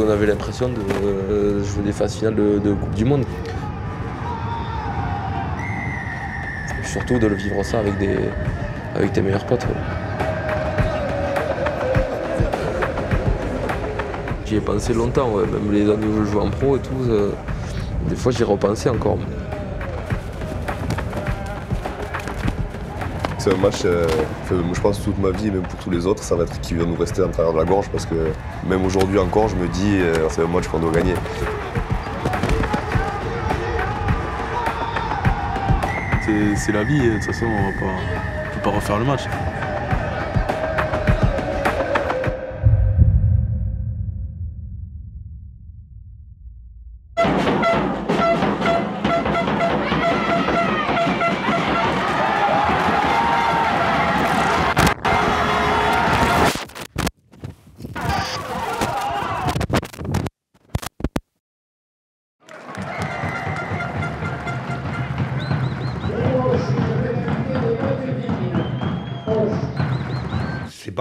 On avait l'impression de euh, jouer des phases finales de, Coupe du Monde. Surtout de le vivre ça avec, des, avec tes meilleurs potes. J'y ai pensé longtemps, même les années où je jouais en pro et tout. euh, des fois j'y repensais encore. C'est un match, euh, moi, je pense toute ma vie, même pour tous les autres, ça va être qui va nous rester en travers de la gorge parce que même aujourd'hui encore, je me dis, euh, c'est un match qu'on doit gagner. C'est- la vie, et de toute façon, on on peut pas refaire le match.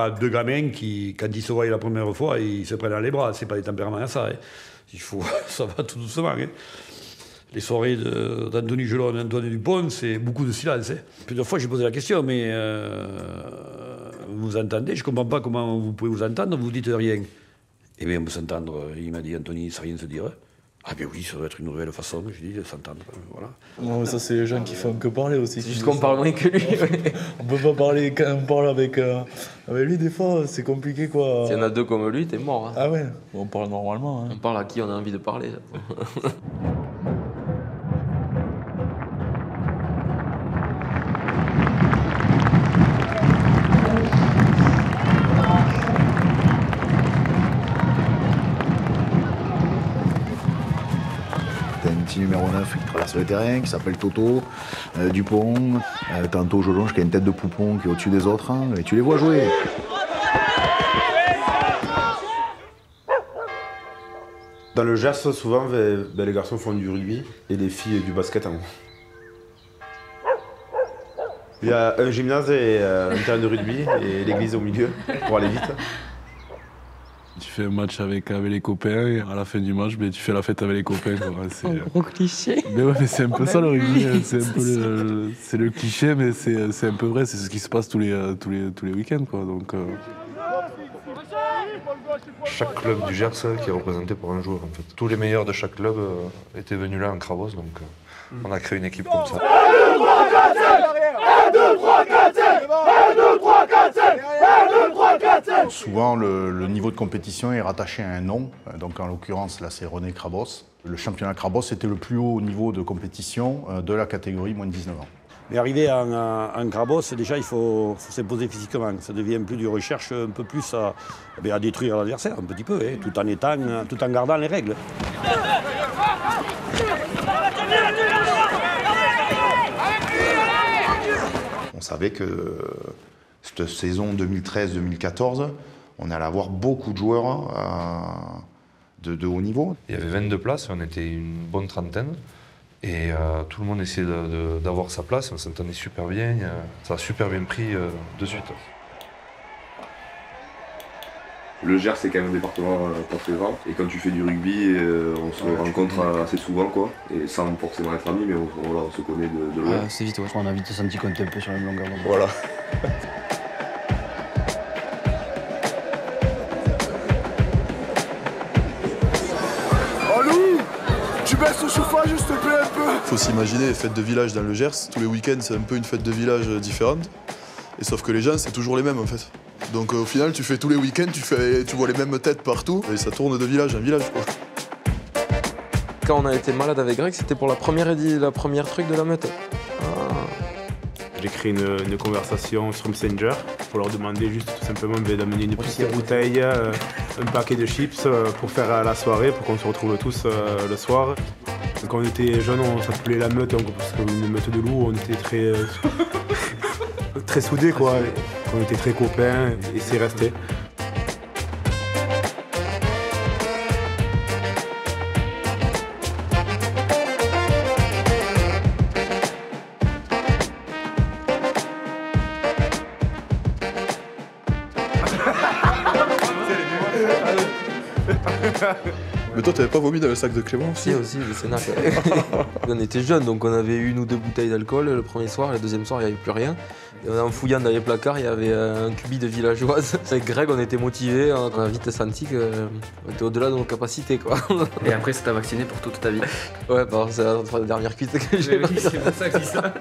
Deux gamins qui, quand ils se voient la première fois, ils se prennent dans les bras. C'est pas des tempéraments à ça. hein. Il faut, ça va tout doucement. hein. Les soirées d'Anthony Gelon et Antoine Dupont, c'est beaucoup de silence. hein. Plusieurs fois, j'ai posé la question, mais euh, vous entendez? Je comprends pas comment vous pouvez vous entendre, vous dites rien. Eh bien, on peut s'entendre. Il m'a dit, Anthony, ça rien se dire. Ah ben oui, ça doit être une nouvelle façon, je dis, de s'entendre. Voilà. Non, mais ça, c'est les gens qui font que parler aussi. C'est juste qu'on parle moins que lui. ouais. On peut pas parler quand on parle avec, euh, avec lui, des fois, c'est compliqué, quoi. S'il y en a deux comme lui, t'es mort. hein. Ah ouais, on parle normalement. Hein. On parle à qui on a envie de parler. numéro 9 qui traverse le terrain, qui s'appelle Toto, euh, Dupont, euh, tantôt qui a une tête de poupon qui est au-dessus des autres, hein, et tu les vois jouer. Dans le Gers, souvent, ben, ben, les garçons font du rugby et les filles du basket en. Il y a un gymnase et euh, un terrain de rugby et l'église au milieu pour aller vite. Tu fais un match avec, avec les copains et à la fin du match, ben, tu fais la fête avec les copains. quoi. C'est- Gros cliché. Mais ouais, mais c'est un peu ça le rugby. C'est un peu le, c'est le cliché, mais c'est c'est un peu vrai. C'est ce qui se passe tous les, euh, tous les, tous les week-ends. Quoi. Donc, euh, Chaque club du Gers qui est représenté par un joueur en fait. Tous les meilleurs de chaque club euh, étaient venus là en Cravos, donc euh, on a créé une équipe comme ça. Souvent, le, le niveau de compétition est rattaché à un nom. Euh, Donc, en l'occurrence, là, c'est René Krabos. Le championnat Krabos était le plus haut niveau de compétition euh, de la catégorie moins de 19 ans. Mais arriver en, en, Grabos, déjà, il faut, faut s'imposer physiquement. Ça devient plus du recherche, un peu plus à, ben, à détruire l'adversaire, un petit peu, hein, tout, en étant, tout en gardant les règles. On savait que cette saison 2013-2014, on allait avoir beaucoup de joueurs euh, de, haut niveau. Il y avait 22 places, on était une bonne trentaine. Et euh, tout le monde essayait d'avoir sa place, on s'entendait super bien, euh, ça a super bien pris de suite. Le Gers, c'est quand même un département euh, pas très grand. Et quand tu fais du rugby, euh, on se rencontre assez souvent, quoi. Et sans forcément être amis, mais on, voilà, on se connaît de, de loin. c'est vite, ouais. On a vite senti qu'on était un peu sur la même longueur. Voilà. Tu baisses le chauffage, s'il te plaît, un peu faut s'imaginer, fête de village dans le Gers. Tous les week-ends, c'est un peu une fête de village euh, différente. Et sauf que les gens, c'est toujours les mêmes en fait. Donc euh, au final, tu fais tous les week-ends, tu, fais, tu vois les mêmes têtes partout. Et ça tourne de village en village. Quoi. Quand on a été malade avec Greg, c'était pour la première, la première truc de la meute. Ah. J'ai créé une, une conversation sur Messenger pour leur demander juste tout simplement ben, d'amener une petite bouteille, euh, un paquet de chips euh, pour faire euh, la soirée, pour qu'on se retrouve tous euh, le soir. Quand on était jeunes, on s'appelait la meute, donc, parce qu'une meute de loups, on était très, euh, très soudés, quoi. On était très copains et c'est resté. Toi, t'avais pas vomi dans le sac de Clément Si, aussi, le Sénat. on était jeunes, donc on avait une ou deux bouteilles d'alcool le premier soir, le deuxième soir, il n'y avait plus rien. Et en fouillant dans les placards, il y avait un cubi de villageoise. Avec Greg, on était motivés, on a vite senti qu'on était au-delà de nos capacités. Quoi. Et après, ça t'a vacciné pour toute ta vie Ouais, bah, c'est la dernière cuite que j'ai. Oui, c'est pour ça que ça.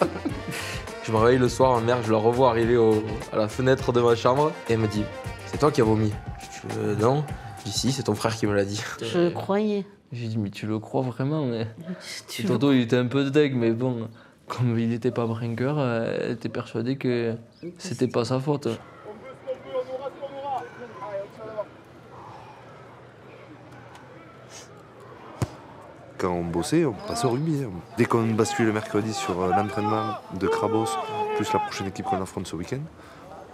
Je me réveille le soir, ma mère, je la revois arriver au- à la fenêtre de ma chambre et elle me dit C'est toi qui as vomi Je dis Euh, Non. Si, c'est ton frère qui me l'a dit. Je croyais. J'ai dit, mais tu le crois vraiment mais... Tu le Tonton, il était un peu deg, mais bon, comme il n'était pas brinqueur, euh, elle était persuadée que c'était pas sa faute. Quand on bossait, on passait au rugby. hein. Dès qu'on bascule le mercredi sur euh, l'entraînement de Krabos, plus la prochaine équipe qu'on affronte ce week-end,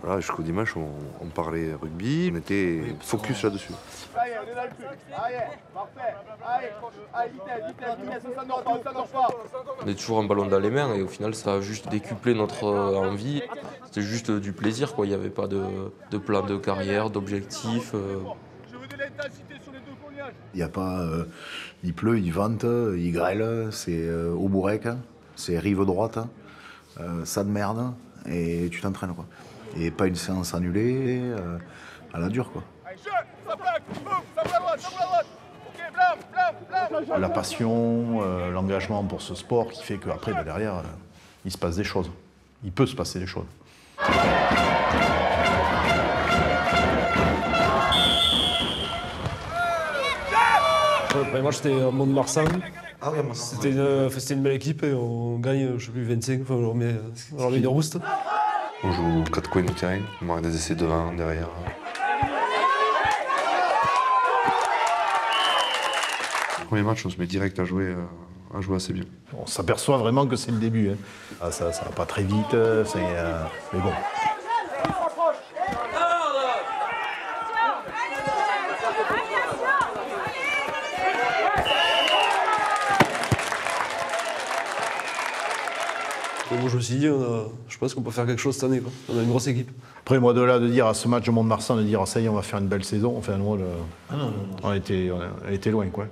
voilà, jusqu'au dimanche, on, on parlait rugby, on était focus là-dessus. Allez, on est dans le truc. Allez, parfait. Allez, allez, vitesse, vitesse, vitesse, ça dort pas, ça dort pas. On est toujours un ballon dans les mains et au final, ça a juste décuplé notre euh, envie. C'était juste du plaisir, quoi. Il n'y avait pas de, de plan de carrière, d'objectif. euh. Je veux de l'intensité sur les deux cognages. Il n'y a pas. euh, il pleut, il vente, il grêle, c'est euh, au bourrec, hein, c'est rive droite, hein, euh, ça de merde, et tu t'entraînes quoi. Et pas une séance annulée, euh, à la dure quoi. La passion, euh, l'engagement pour ce sport qui fait qu'après, ben, derrière, euh, il se passe des choses. Il peut se passer des choses. Premier match, c'était à Mont-de-Marsan. C'était une, enfin, c'était une belle équipe et on gagne, je sais plus, 25. Enfin, on leur met, on. On joue quatre coins du terrain, on marque des essais devant, derrière. Le premier match, on se met direct à jouer, euh, à jouer assez bien. On s'aperçoit vraiment que c'est le début. hein. Ah, ça, ça va pas très vite, euh, euh, mais bon. Me suis dit, on a- je pense qu'on peut faire quelque chose cette année. Quoi. On a une grosse équipe. Après, moi, de là, de dire à ce match de Mont-de-Marsan, de dire, ah, ça y est, on va faire une belle saison, enfin, nous, le- on, était, on était loin, quoi.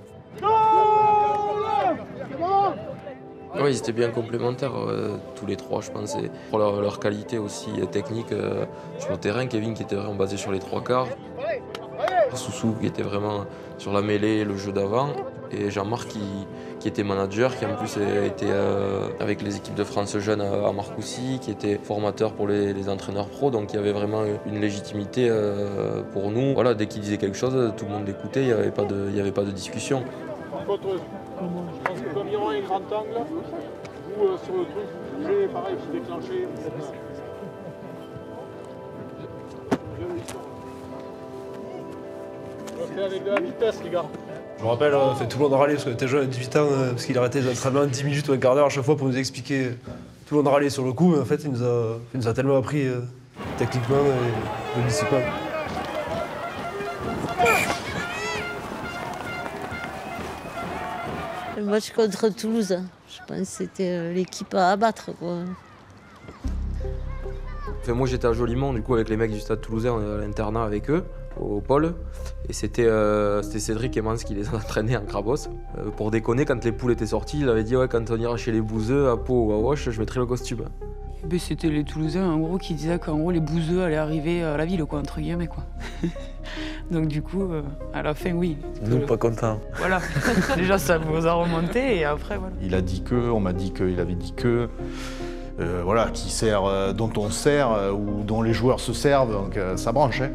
Oui, ils étaient bien complémentaires, euh, tous les trois, je pense, et pour leur, leur qualité aussi euh, technique euh, sur le terrain. Kevin qui était vraiment basé sur les trois quarts, Soussou qui était vraiment sur la mêlée, le jeu d'avant, et Jean-Marc qui, était manager, qui en plus été euh, avec les équipes de France jeunes à, Marcoussis, qui était formateur pour les, entraîneurs pros, donc il y avait vraiment une légitimité euh, pour nous. Voilà, dès qu'il disait quelque chose, tout le monde l'écoutait, il n'y avait, pas de- il y avait pas de discussion. Contre, je pense que comme il y aura un grand angle, vous euh, sur le truc, vous bougez, pareil, vous déclenchez. Avec de la vitesse, les gars. Je me rappelle, euh, fait, tout le monde râlait parce qu'on était jeune à 18 ans, euh, parce qu'il arrêtait les entraînements 10 minutes ou un quart d'heure à chaque fois pour nous expliquer. Tout le monde râlait sur le coup, mais en fait, il nous a, il nous a tellement appris euh, techniquement et logistiquement. Le match contre Toulouse, je pense que c'était euh, l'équipe à abattre. Quoi. Enfin, moi j'étais à Jolimont du coup avec les mecs du stade toulousain, on est à l'internat avec eux, au pôle. Et c'était euh, Cédric Emmans qui les entraînait en crabos. Euh, pour déconner, quand les poules étaient sorties, il avait dit ouais quand on ira chez les bouseux à Pau ou à Wash, je mettrai le costume. Ben, c'était les Toulousains en gros qui disaient qu'en gros les bouseux allaient arriver à la ville quoi entre guillemets quoi. Donc du coup euh, à la fin oui. Nous, pas contents. Voilà. Déjà ça vous a remonté et après voilà. Il a dit que, on m'a dit qu'il avait dit que, euh, voilà, qui sert, euh, dont on sert euh, ou dont les joueurs se servent, donc euh, ça branche. Hein.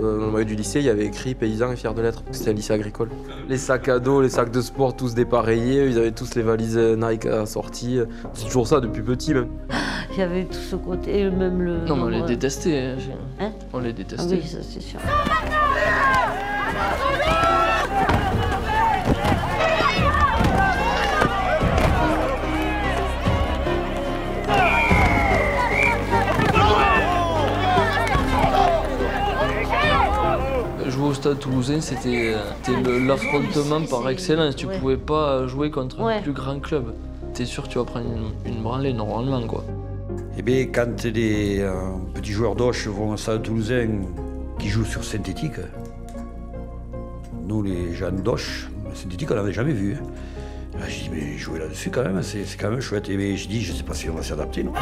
Dans le maillot du lycée, il y avait écrit paysan et fier de l'être. C'était un lycée agricole. Les sacs à dos, les sacs de sport, tous dépareillés. Ils avaient tous les valises Nike assorties. C'est toujours ça depuis petit même. Il y avait tout ce côté, même le. Non, mais on les détestait. hein, Hein On les Ah détestait. oui, ça c'est sûr. Stade toulousain, c'était euh, l'affrontement par excellence. Tu pouvais pas jouer contre Ouais. un plus grand club. T'es sûr que tu vas prendre une, une branlée normalement, quoi. Eh bien, quand les euh, petits joueurs d'Auch vont au stade toulousain qui joue sur synthétique. Nous, les gens d'Oche, synthétique, on n'avait jamais vu. hein. Ah, J'ai dit, mais jouer là-dessus quand même, c'est quand même chouette. Et mais je dis, je sais pas si on va s'adapter, non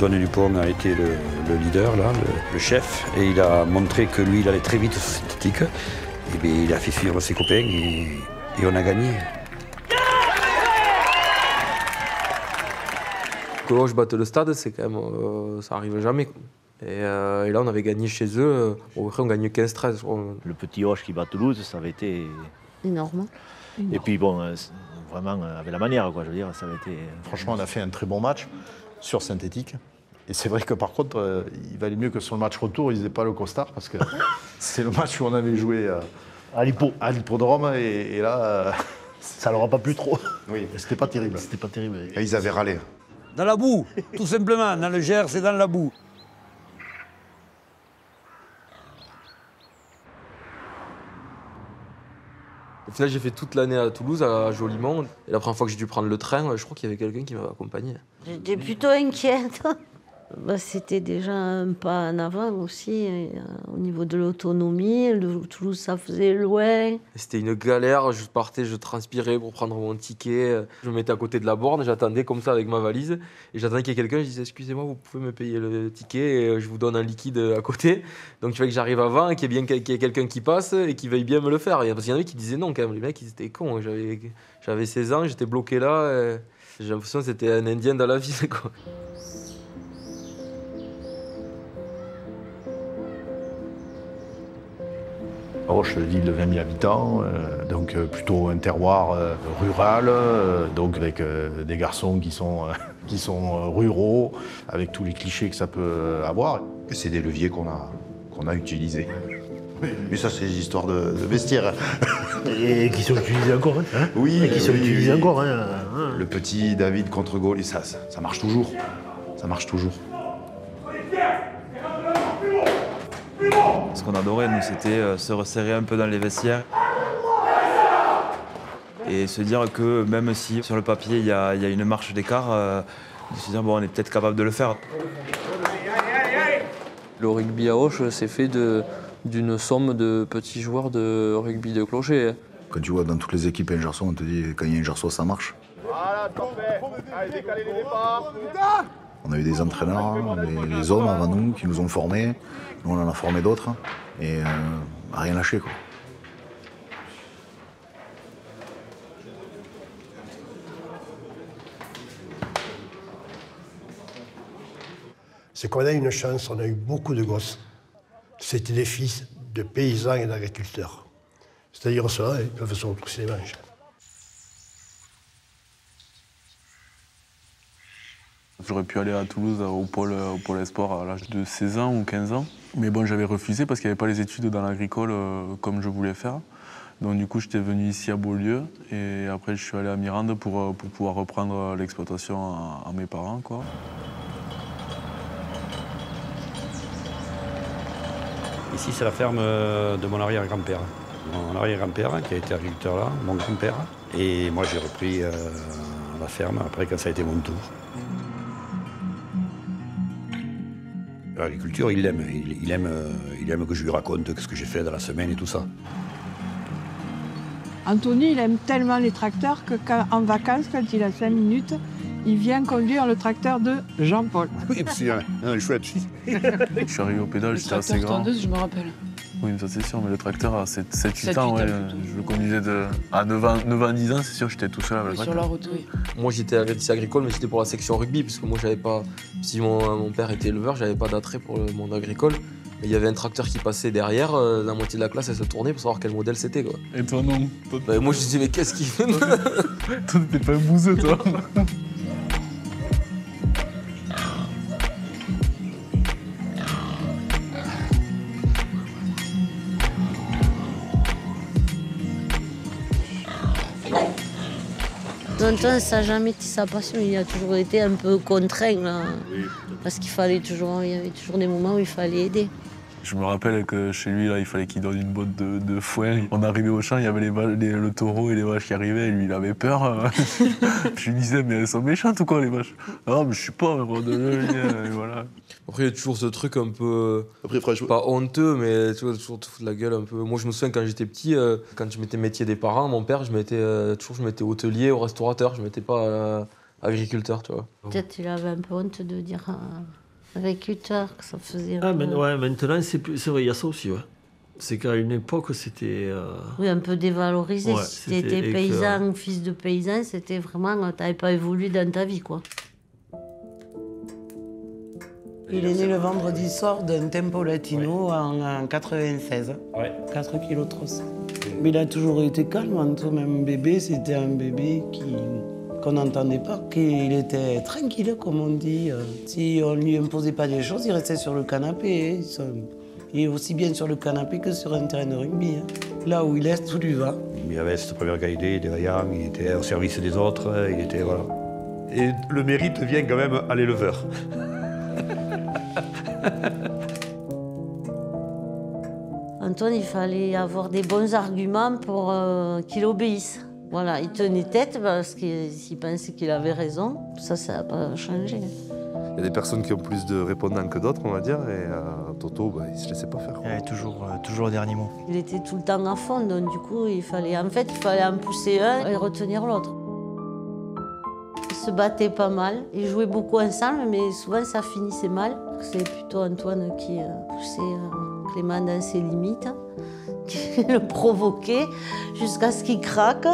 Antoine Dupont a été le, le leader, là, le, le chef, et il a montré que lui, il allait très vite sur synthétique. Et bien, il a fait suivre ses copains et, et on a gagné. Que Hoche batte le stade, c'est quand même. euh, ça arrive jamais. Et, euh, et là, on avait gagné chez eux. Bon, après, on gagne 15-13. je crois. Le petit Hoche qui bat Toulouse, ça avait été. Énorme. Et puis bon, euh, vraiment euh, avec la manière, quoi. Je veux dire, ça avait été. Franchement, on a fait un très bon match sur synthétique. Et c'est vrai que par contre, euh, il valait mieux que sur le match retour, ils n'aient pas le costard parce que c'est le match où on avait joué euh, à l'hippodrome et, et là. euh, ça leur a pas plu trop. Oui, c'était pas terrible. C'était pas terrible. Et ils avaient râlé. Dans la boue, tout simplement. Dans le Gers, c'est dans la boue. Au final, j'ai fait toute l'année à Toulouse, à Jolimont. Et la première fois que j'ai dû prendre le train, je crois qu'il y avait quelqu'un qui m'avait accompagné. J'étais plutôt inquiète. Bah, C'était déjà un pas en avant aussi euh, au niveau de l'autonomie. Le Toulouse, ça faisait loin. C'était une galère, je partais, je transpirais pour prendre mon ticket. Je me mettais à côté de la borne, j'attendais comme ça avec ma valise. Et j'attendais qu'il y ait quelqu'un, je disais Excusez-moi, vous pouvez me payer le ticket et euh, je vous donne un liquide à côté. Donc tu vois que j'arrive avant qu'il y ait ait quelqu'un qui passe et qui veuille bien me le faire. Parce qu'il y en avait qui disaient non quand même, les mecs ils étaient cons. J'avais j'avais 16 ans, j'étais bloqué là. J'ai l'impression que c'était un Indien dans la ville. Roche, ville de 20 000 habitants, euh, donc euh, plutôt un terroir euh, rural, euh, donc avec euh, des garçons qui sont, euh, qui sont euh, ruraux, avec tous les clichés que ça peut avoir. Et c'est des leviers qu'on a, qu'on a utilisés. Mais ça, c'est des histoires de, de vestiaire. Et qui sont utilisés encore. Hein Oui, Et qui sont oui, utilisés oui. encore. Hein, hein. Le petit David contre Gaulle, et ça, ça, ça marche toujours. Ça marche toujours. Ce qu'on adorait, nous, c'était euh, se resserrer un peu dans les vestiaires. Et se dire que même si sur le papier il y a, il y a une marche d'écart, euh, de se dire bon, on est peut-être capable de le faire. Le rugby à Auch, c'est fait d'une somme de petits joueurs de rugby de clocher. hein. Quand tu vois dans toutes les équipes un gerçon, on te dit quand il y a un gerçon, ça marche. Voilà, parfait. Allez, décalez les départs. On a eu des entraîneurs, des hommes avant nous qui nous ont formés. Nous, on en a formé d'autres. Et euh, à rien lâcher, quoi. C'est qu'on a une chance, on a eu beaucoup de gosses. C'était des fils de paysans et d'agriculteurs. C'est-à-dire ceux-là, ils peuvent se retrousser les manches. J'aurais pu aller à Toulouse au pôle, au pôle Espoir à l'âge de 16 ans ou 15 ans. Mais bon, j'avais refusé parce qu'il n'y avait pas les études dans l'agricole euh, comme je voulais faire. Donc du coup, j'étais venu ici à Beaulieu et après, je suis allé à Mirande pour, euh, pouvoir reprendre euh, l'exploitation à, mes parents. Ici, c'est la ferme euh, de mon arrière-grand-père. Mon arrière-grand-père qui a été agriculteur là, mon grand-père. Et moi, j'ai repris euh, la ferme après quand ça a été mon tour. L'agriculture, il l'aime. Il, il aime, euh, il aime que je lui raconte ce que j'ai fait dans la semaine et tout ça. Anthony, il aime tellement les tracteurs que quand- en vacances, quand il a 5 minutes, il vient conduire le tracteur de Jean-Paul. Oui, c'est un, chouette. je suis arrivé au pédale, Le j'étais assez tracteur grand. tondeuse, je me rappelle. Oui, mais ça c'est sûr, mais le tracteur à 7-8 7-8 ans, ans, ouais, plutôt. je le conduisais de... à 9 ans, 9 ans, 10 ans, c'est sûr, j'étais tout seul avec le Sur la route, oui. Moi j'étais à lycée agricole, mais c'était pour la section rugby, parce que moi j'avais pas. Si mon, mon père était éleveur, j'avais pas d'attrait pour le monde agricole. Mais il y avait un tracteur qui passait derrière, euh, la moitié de la classe elle se tournait pour savoir quel modèle c'était quoi. Et toi non? Bah, Moi je me disais mais qu'est-ce qu'il fait Toi t'es pas un bouseux toi Antoine, ça n'a jamais été sa passion. Il a toujours été un peu contraint. là. parce qu'il fallait toujours, il y avait toujours des moments où il fallait aider. Je me rappelle que chez lui, là, il fallait qu'il donne une botte de, de foin. On arrivait au champ, il y avait les, le taureau et les vaches qui arrivaient, et lui, il avait peur. je lui disais, mais elles sont méchantes ou quoi, les vaches? Ah, mais je suis pas, redonne-le, et voilà. Après, il y a toujours ce truc un peu. Pas honteux, mais tu vois, toujours te foutre de la gueule un peu. Moi, je me souviens quand j'étais petit, euh, quand je mettais métier des parents, mon père, je mettais euh, toujours je mettais hôtelier ou restaurateur, je mettais pas euh, agriculteur, tu vois. Peut-être qu'il avait un peu honte de dire euh, agriculteur, que ça faisait Ah, mais, ouais, maintenant, c'est plus- c'est vrai, il y a ça aussi, ouais. C'est qu'à une époque, c'était. euh, Oui, un peu dévalorisé. Ouais, si tu c'était- étais et que- paysan ou fils de paysan, c'était vraiment. Tu n'avais pas évolué dans ta vie, quoi. Il est né le vendredi soir d'un tempo latino en, en 96. Ouais. 4 kilos de trosse. Mais il a toujours été calme, Anto, même bébé, c'était un bébé qui qu'on n'entendait pas, qu'il était tranquille, comme on dit. Euh, Si on lui imposait pas des choses, il restait sur le canapé. hein. Il est aussi bien sur le canapé que sur un terrain de rugby. hein. Là où il est, tout lui va. Il avait cette première qualité, il était vaillant, il était au service des autres, il était. Voilà. Et le mérite vient quand même à l'éleveur. Antoine, il fallait avoir des bons arguments pour euh, qu'il obéisse. Voilà, il tenait tête parce qu'il pensait qu'il avait raison. Ça, ça n'a pas changé. Il y a des personnes qui ont plus de répondants que d'autres, on va dire, et euh, Toto, bah, il se laissait pas faire. Il avait toujours, euh, toujours le dernier mot. Il était tout le temps à fond, donc du coup, il fallait, en fait, il fallait en pousser un et retenir l'autre. Ils se battaient pas mal, ils jouaient beaucoup ensemble, mais souvent ça finissait mal. C'est plutôt Antoine qui euh, poussait euh, Clément dans ses limites, le provoquait jusqu'à ce qu'il craque.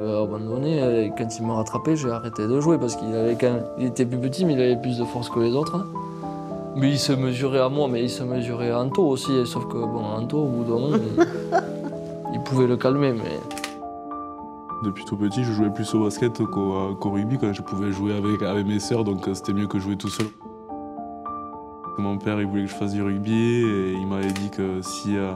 Euh, à un moment donné, euh, quand il m'a rattrapé, j'ai arrêté de jouer parce qu'il avait quand même- il était plus petit, mais il avait plus de force que les autres. Mais il se mesurait à moi, mais il se mesurait à Anto aussi. Sauf que bon, Anto, au bout d'un moment, il, il pouvait le calmer, mais Depuis tout petit, je jouais plus au basket qu'au euh, rugby quand je pouvais jouer avec, avec mes sœurs, donc c'était mieux que jouer tout seul. Mon père il voulait que je fasse du rugby et il m'avait dit que si, euh,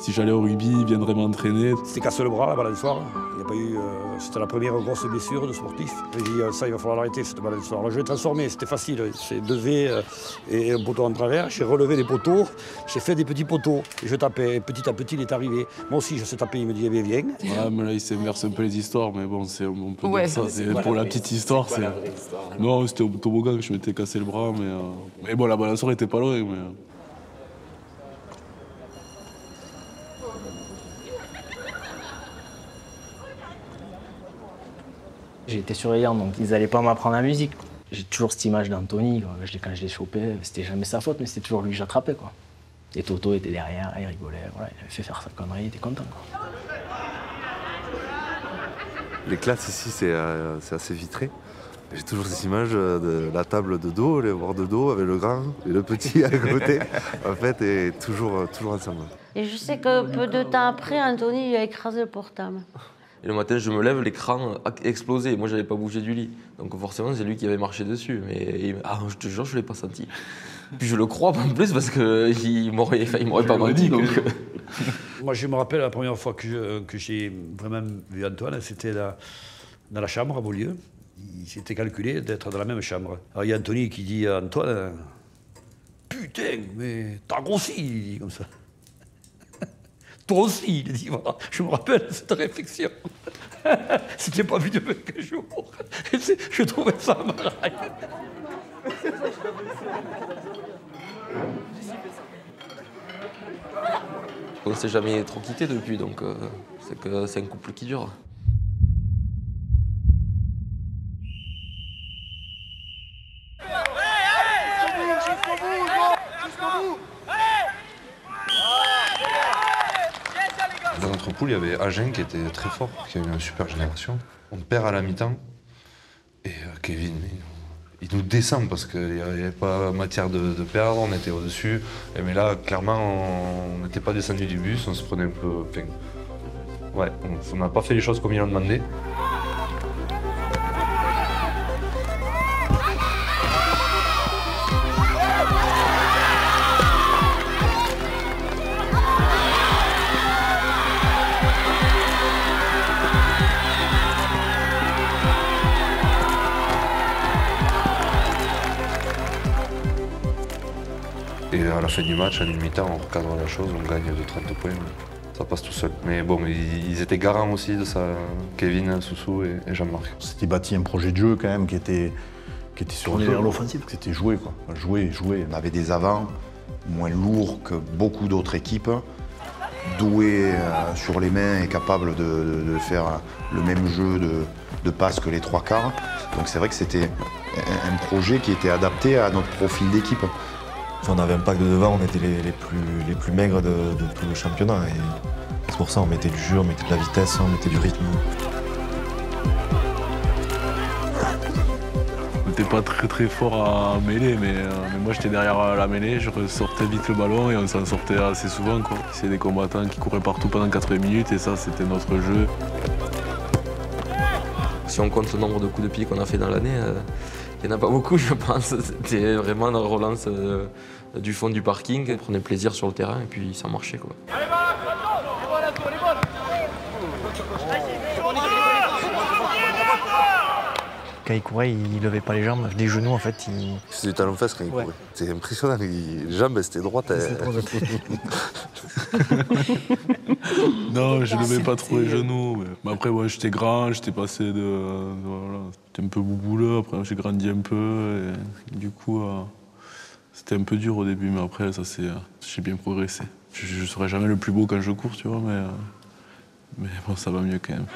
si j'allais au rugby, il viendrait m'entraîner. C'était cassé le bras, la balançoire. Il n'y a pas eu. euh, c'était la première grosse blessure de sportif. J'ai dit, euh, ça, il va falloir l'arrêter, cette balançoire. Alors, je l'ai transformé, c'était facile. C'est deux V euh, et un poteau en travers. J'ai relevé les poteaux, j'ai fait des petits poteaux. Et je tapais. Petit à petit, il est arrivé. Moi aussi, je sais taper, il me dit, eh bien, viens. Voilà, mais là il s'inverse un peu les histoires, mais bon, c'est, on peut Ouais, dire ça, c'est pour la petite histoire. c'est la. Non, c'était au toboggan que je m'étais cassé le bras, mais, euh, mais bon, la balançoire était pas loin. Mais, euh, J'ai été surveillant, donc ils allaient pas m'apprendre la musique. J'ai toujours cette image d'Anthony, quoi. Je l'ai- quand je l'ai chopé, c'était jamais sa faute, mais c'était toujours lui que j'attrapais. Quoi. Et Toto était derrière, il rigolait, voilà, il avait fait faire sa connerie, il était content. Quoi. Les classes ici, c'est euh, c'est assez vitré. J'ai toujours cette image euh, de la table de dos, les bords de dos avec le grand et le petit à côté, en fait, et toujours, euh, toujours ensemble. Et je sais que peu de temps après, Anthony il a écrasé le portable. Et le matin, je me lève, l'écran a explosé. Moi, j'avais pas bougé du lit. Donc forcément, c'est lui qui avait marché dessus. Mais ah, je te jure, je l'ai pas senti. Puis je le crois en plus parce qu'il m'aurait enfin, il m'aurait pas menti. Donc... Moi, je me rappelle la première fois que je- que j'ai vraiment vu Antoine, c'était dans la chambre à Beaulieu. Il s'était calculé d'être dans la même chambre. Alors, il y a Anthony qui dit à Antoine Putain, mais t'as grossi il dit comme ça. Toi aussi, il dit. Je me rappelle de cette réflexion. n'as pas vu depuis quelques jours, je trouvais ça marrant. On s'est jamais trop quitté depuis, donc euh, c'est que c'est un couple qui dure. Dans notre poule, il y avait Agen qui était très fort, qui a eu une super génération. On perd à la mi-temps. Et euh, Kevin, il, nous descend parce qu'il n'y avait pas matière de, perdre, on était au-dessus. Mais là, clairement, on n'était pas descendu du bus, on se prenait un peu. ouais, on- n'a pas fait les choses comme il en demandé. Du match, à une mi-temps, on recadre la chose, on gagne de 30 points. Ça passe tout seul. Mais bon, ils ils étaient garants aussi de ça, Kevin, Soussou et, Jean-Marc. C'était bâti un projet de jeu quand même qui était, qui était sur l'offensive. C'était joué quoi. Jouer, jouer. On avait des avants moins lourds que beaucoup d'autres équipes, doués euh, sur les mains et capables de, de- de faire le même jeu de, de passes que les trois quarts. Donc c'est vrai que c'était un projet qui était adapté à notre profil d'équipe. On avait un pack de devant, on était les, les plus, les plus maigres de, de tout le championnat. Et c'est pour ça on mettait du jeu, on mettait de la vitesse, on mettait du rythme. On n'était pas très très fort à mêler, mais, euh, mais moi j'étais derrière la mêlée, je ressortais vite le ballon et on s'en sortait assez souvent. C'est des combattants qui couraient partout pendant 80 minutes et ça c'était notre jeu. Si on compte le nombre de coups de pied qu'on a fait dans l'année, euh, il n'y en a pas beaucoup, je pense. C'était vraiment la relance euh, du fond du parking. On prenait plaisir sur le terrain et puis ça marchait. Quoi. Quand il courait, il levait pas les jambes, des genoux en fait. Il... C'est du talon fesse quand il Ouais. courait. C'est impressionnant. il- Les jambes, elles étaient droites. elles- C'était trop droite. Non, je Ah, levais pas trop les c'était- genoux. Mais, mais après, ouais, j'étais grand, j'étais passé de. de- voilà, j'étais un peu boubouleux, après j'ai grandi un peu. Et, du coup, euh, c'était un peu dur au début, mais après, ça c'est, euh, j'ai bien progressé. Je, je serai jamais le plus beau quand je cours, tu vois, mais, euh, mais bon, ça va mieux quand même.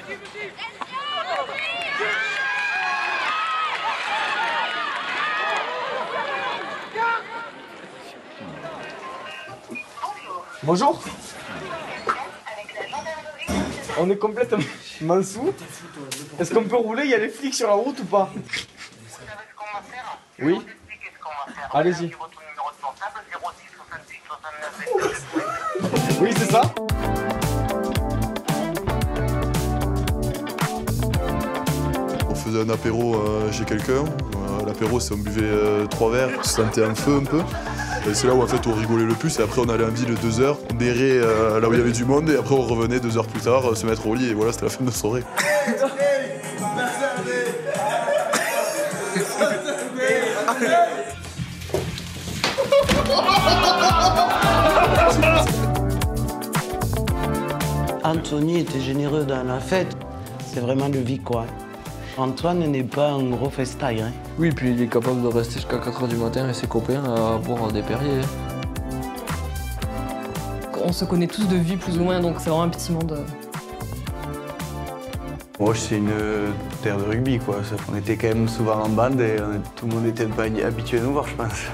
Bonjour. On est complètement sous. Est-ce qu'on peut rouler Il y a les flics sur la route ou pas? Oui. Allez-y. Oui, c'est ça. On faisait un apéro euh, chez quelqu'un. Euh, L'apéro, c'est on buvait euh, trois verres, on se un feu un peu. C'est là où en fait on rigolait le plus. Et après, on allait en ville deux heures, on errait euh, là où il y avait du monde. Et après, on revenait deux heures plus tard, euh, se mettre au lit. Et voilà, c'était la fin de notre soirée. Anthony était généreux dans la fête. C'est vraiment le vie quoi. Antoine n'est pas un gros festaille. Hein. Oui, puis il est capable de rester jusqu'à 4h du matin avec ses copains à boire des Perrier. On se connaît tous de vue plus ou moins, donc c'est vraiment un petit monde. Roche, c'est une terre de rugby, quoi. On était quand même souvent en bande et tout le monde était peu habitué à nous voir, je pense.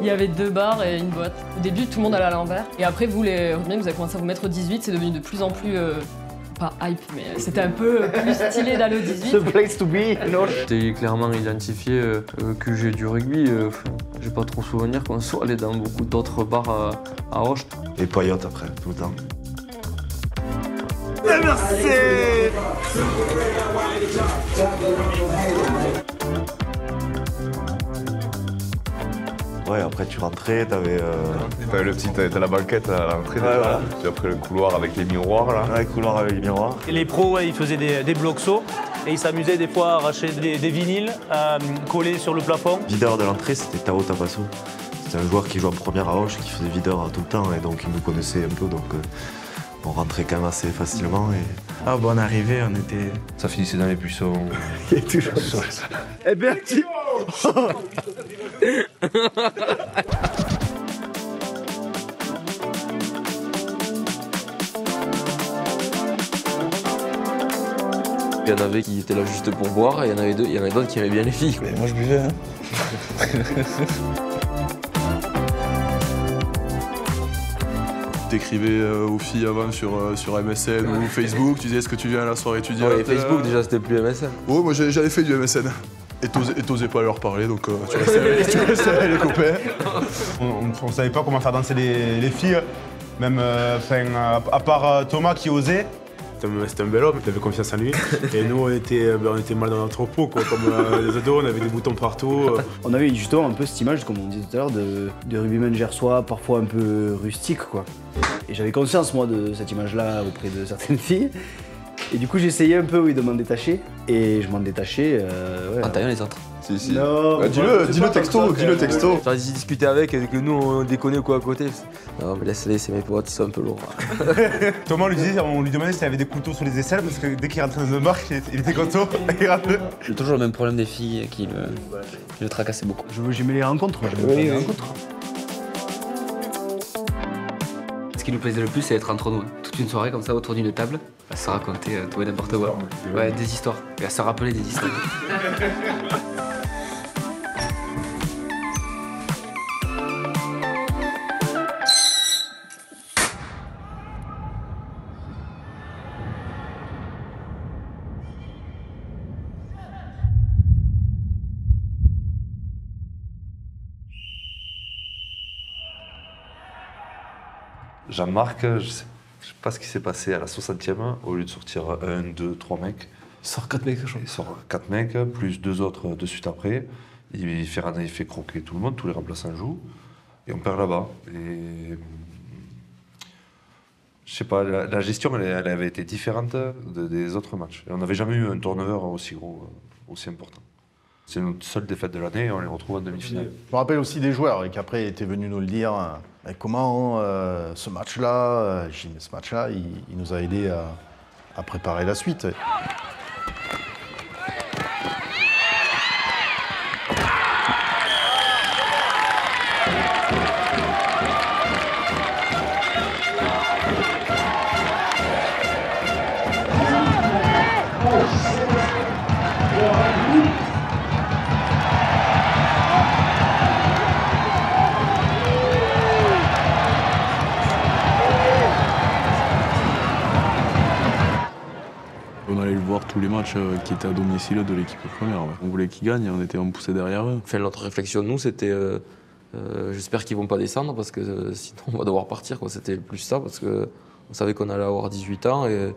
Il y avait deux bars et une boîte. Au début, tout le monde allait à l'envers. Et après, vous, les rugbymen, vous avez commencé à vous mettre au 18. C'est devenu de plus en plus. euh, pas hype, mais c'était un peu plus stylé d'aller au 18. place to be, J'étais clairement identifié euh, euh, QG du rugby. euh, J'ai pas trop souvenir qu'on soit allé dans beaucoup d'autres bars à, à Auch. Et Poyotte après, tout le temps. Merci Ouais, après tu rentrais, t'avais. Euh... T'avais le petit, t'avais la banquette à l'entrée Ouais, déjà. voilà. Puis après le couloir avec les miroirs là. Ouais, couloir avec les miroirs. Et les pros, ouais, ils faisaient des, des blocs sauts et ils s'amusaient des fois à arracher des, des vinyles euh, collés sur le plafond. Videur de l'entrée, c'était Tao Tapasso. C'était un joueur qui jouait en première à Auch, qui faisait videur tout le temps, et donc il nous connaissait un peu, donc euh, on rentrait quand même assez facilement. Et... Ah, bon, on arrivait, on était. Ça finissait dans les buissons. Il y a toujours Eh bien, petit. Il y en avait qui étaient là juste pour boire et il y en avait deux- il y en avait d'autres qui aimaient bien les filles. quoi. moi je buvais, hein. T'écrivais euh, aux filles avant sur, euh, sur MSN ou Facebook, tu disais est-ce que tu viens à la soirée étudiante? Ouais, et Facebook, déjà, c'était plus MSN. Ouais, moi j'avais fait du MSN. Et t'osais- pas leur parler, donc euh, tu restais avec, tu restais avec les copains. On, on- on savait pas comment faire danser les, les filles, même euh, à, à part euh, Thomas qui osait. C'était un- bel homme, il avait confiance en lui. Et nous, on était, ben, on était mal dans notre peau, quoi. Comme euh, les ados, on avait des boutons partout. On avait justement un peu cette image, comme on disait tout à l'heure, de, de rugbyman gersois, parfois un peu rustique, quoi. Et j'avais conscience, moi, de cette image-là auprès de certaines filles. Et du coup, j'essayais un peu, oui, de m'en détacher. Et je m'en détachais. Euh, ouais, En taillant les autres. Si, si. Non, Bah, dis-le, dis-le texto, dis-le texto. J'ai discuté avec et que nous on déconnait quoi à côté. Non mais laisse-les, c'est mes potes, ils sont un peu lourds. Thomas lui disait, on lui demandait s'il avait des couteaux sur les aisselles parce que dès qu'il rentrait dans un bar, il était- content. J'ai toujours le même problème des filles qui le, qui le tracassaient beaucoup. Je veux- J'aimais les rencontres, j'aimais les oui. rencontres. Ce qui nous plaisait le plus, c'est être entre nous. Toute une soirée comme ça autour d'une table, à se raconter euh, tout et n'importe quoi. Ouais, des histoires. Et à se rappeler des histoires. Jean-Marc, je sais, je sais pas ce qui s'est passé à la 60e, au lieu de sortir un, deux, trois mecs. Il sort 4 mecs, je crois. Il sort quatre mecs, plus deux autres de suite après. Il fait, il fait croquer tout le monde, tous les remplaçants jouent. Et on perd là-bas. Et. Je sais pas, la, la gestion, elle, elle avait été différente de- des autres matchs. Et on n'avait jamais eu un turnover aussi gros, aussi important. C'est notre seule défaite de l'année on les retrouve en demi-finale. Je me rappelle aussi des joueurs qui après étaient venus nous le dire. Mais comment euh, ce match-là, euh, ce match-là, il, nous a aidé à, à préparer la suite. Tous les matchs euh, qui étaient à domicile de l'équipe première. ouais. On voulait qu'ils gagnent et on était on poussait derrière eux. Enfin, notre réflexion, nous, c'était euh, euh, j'espère qu'ils vont pas descendre parce que euh, sinon on va devoir partir. C'était plus ça parce que on savait qu'on allait avoir 18 ans et,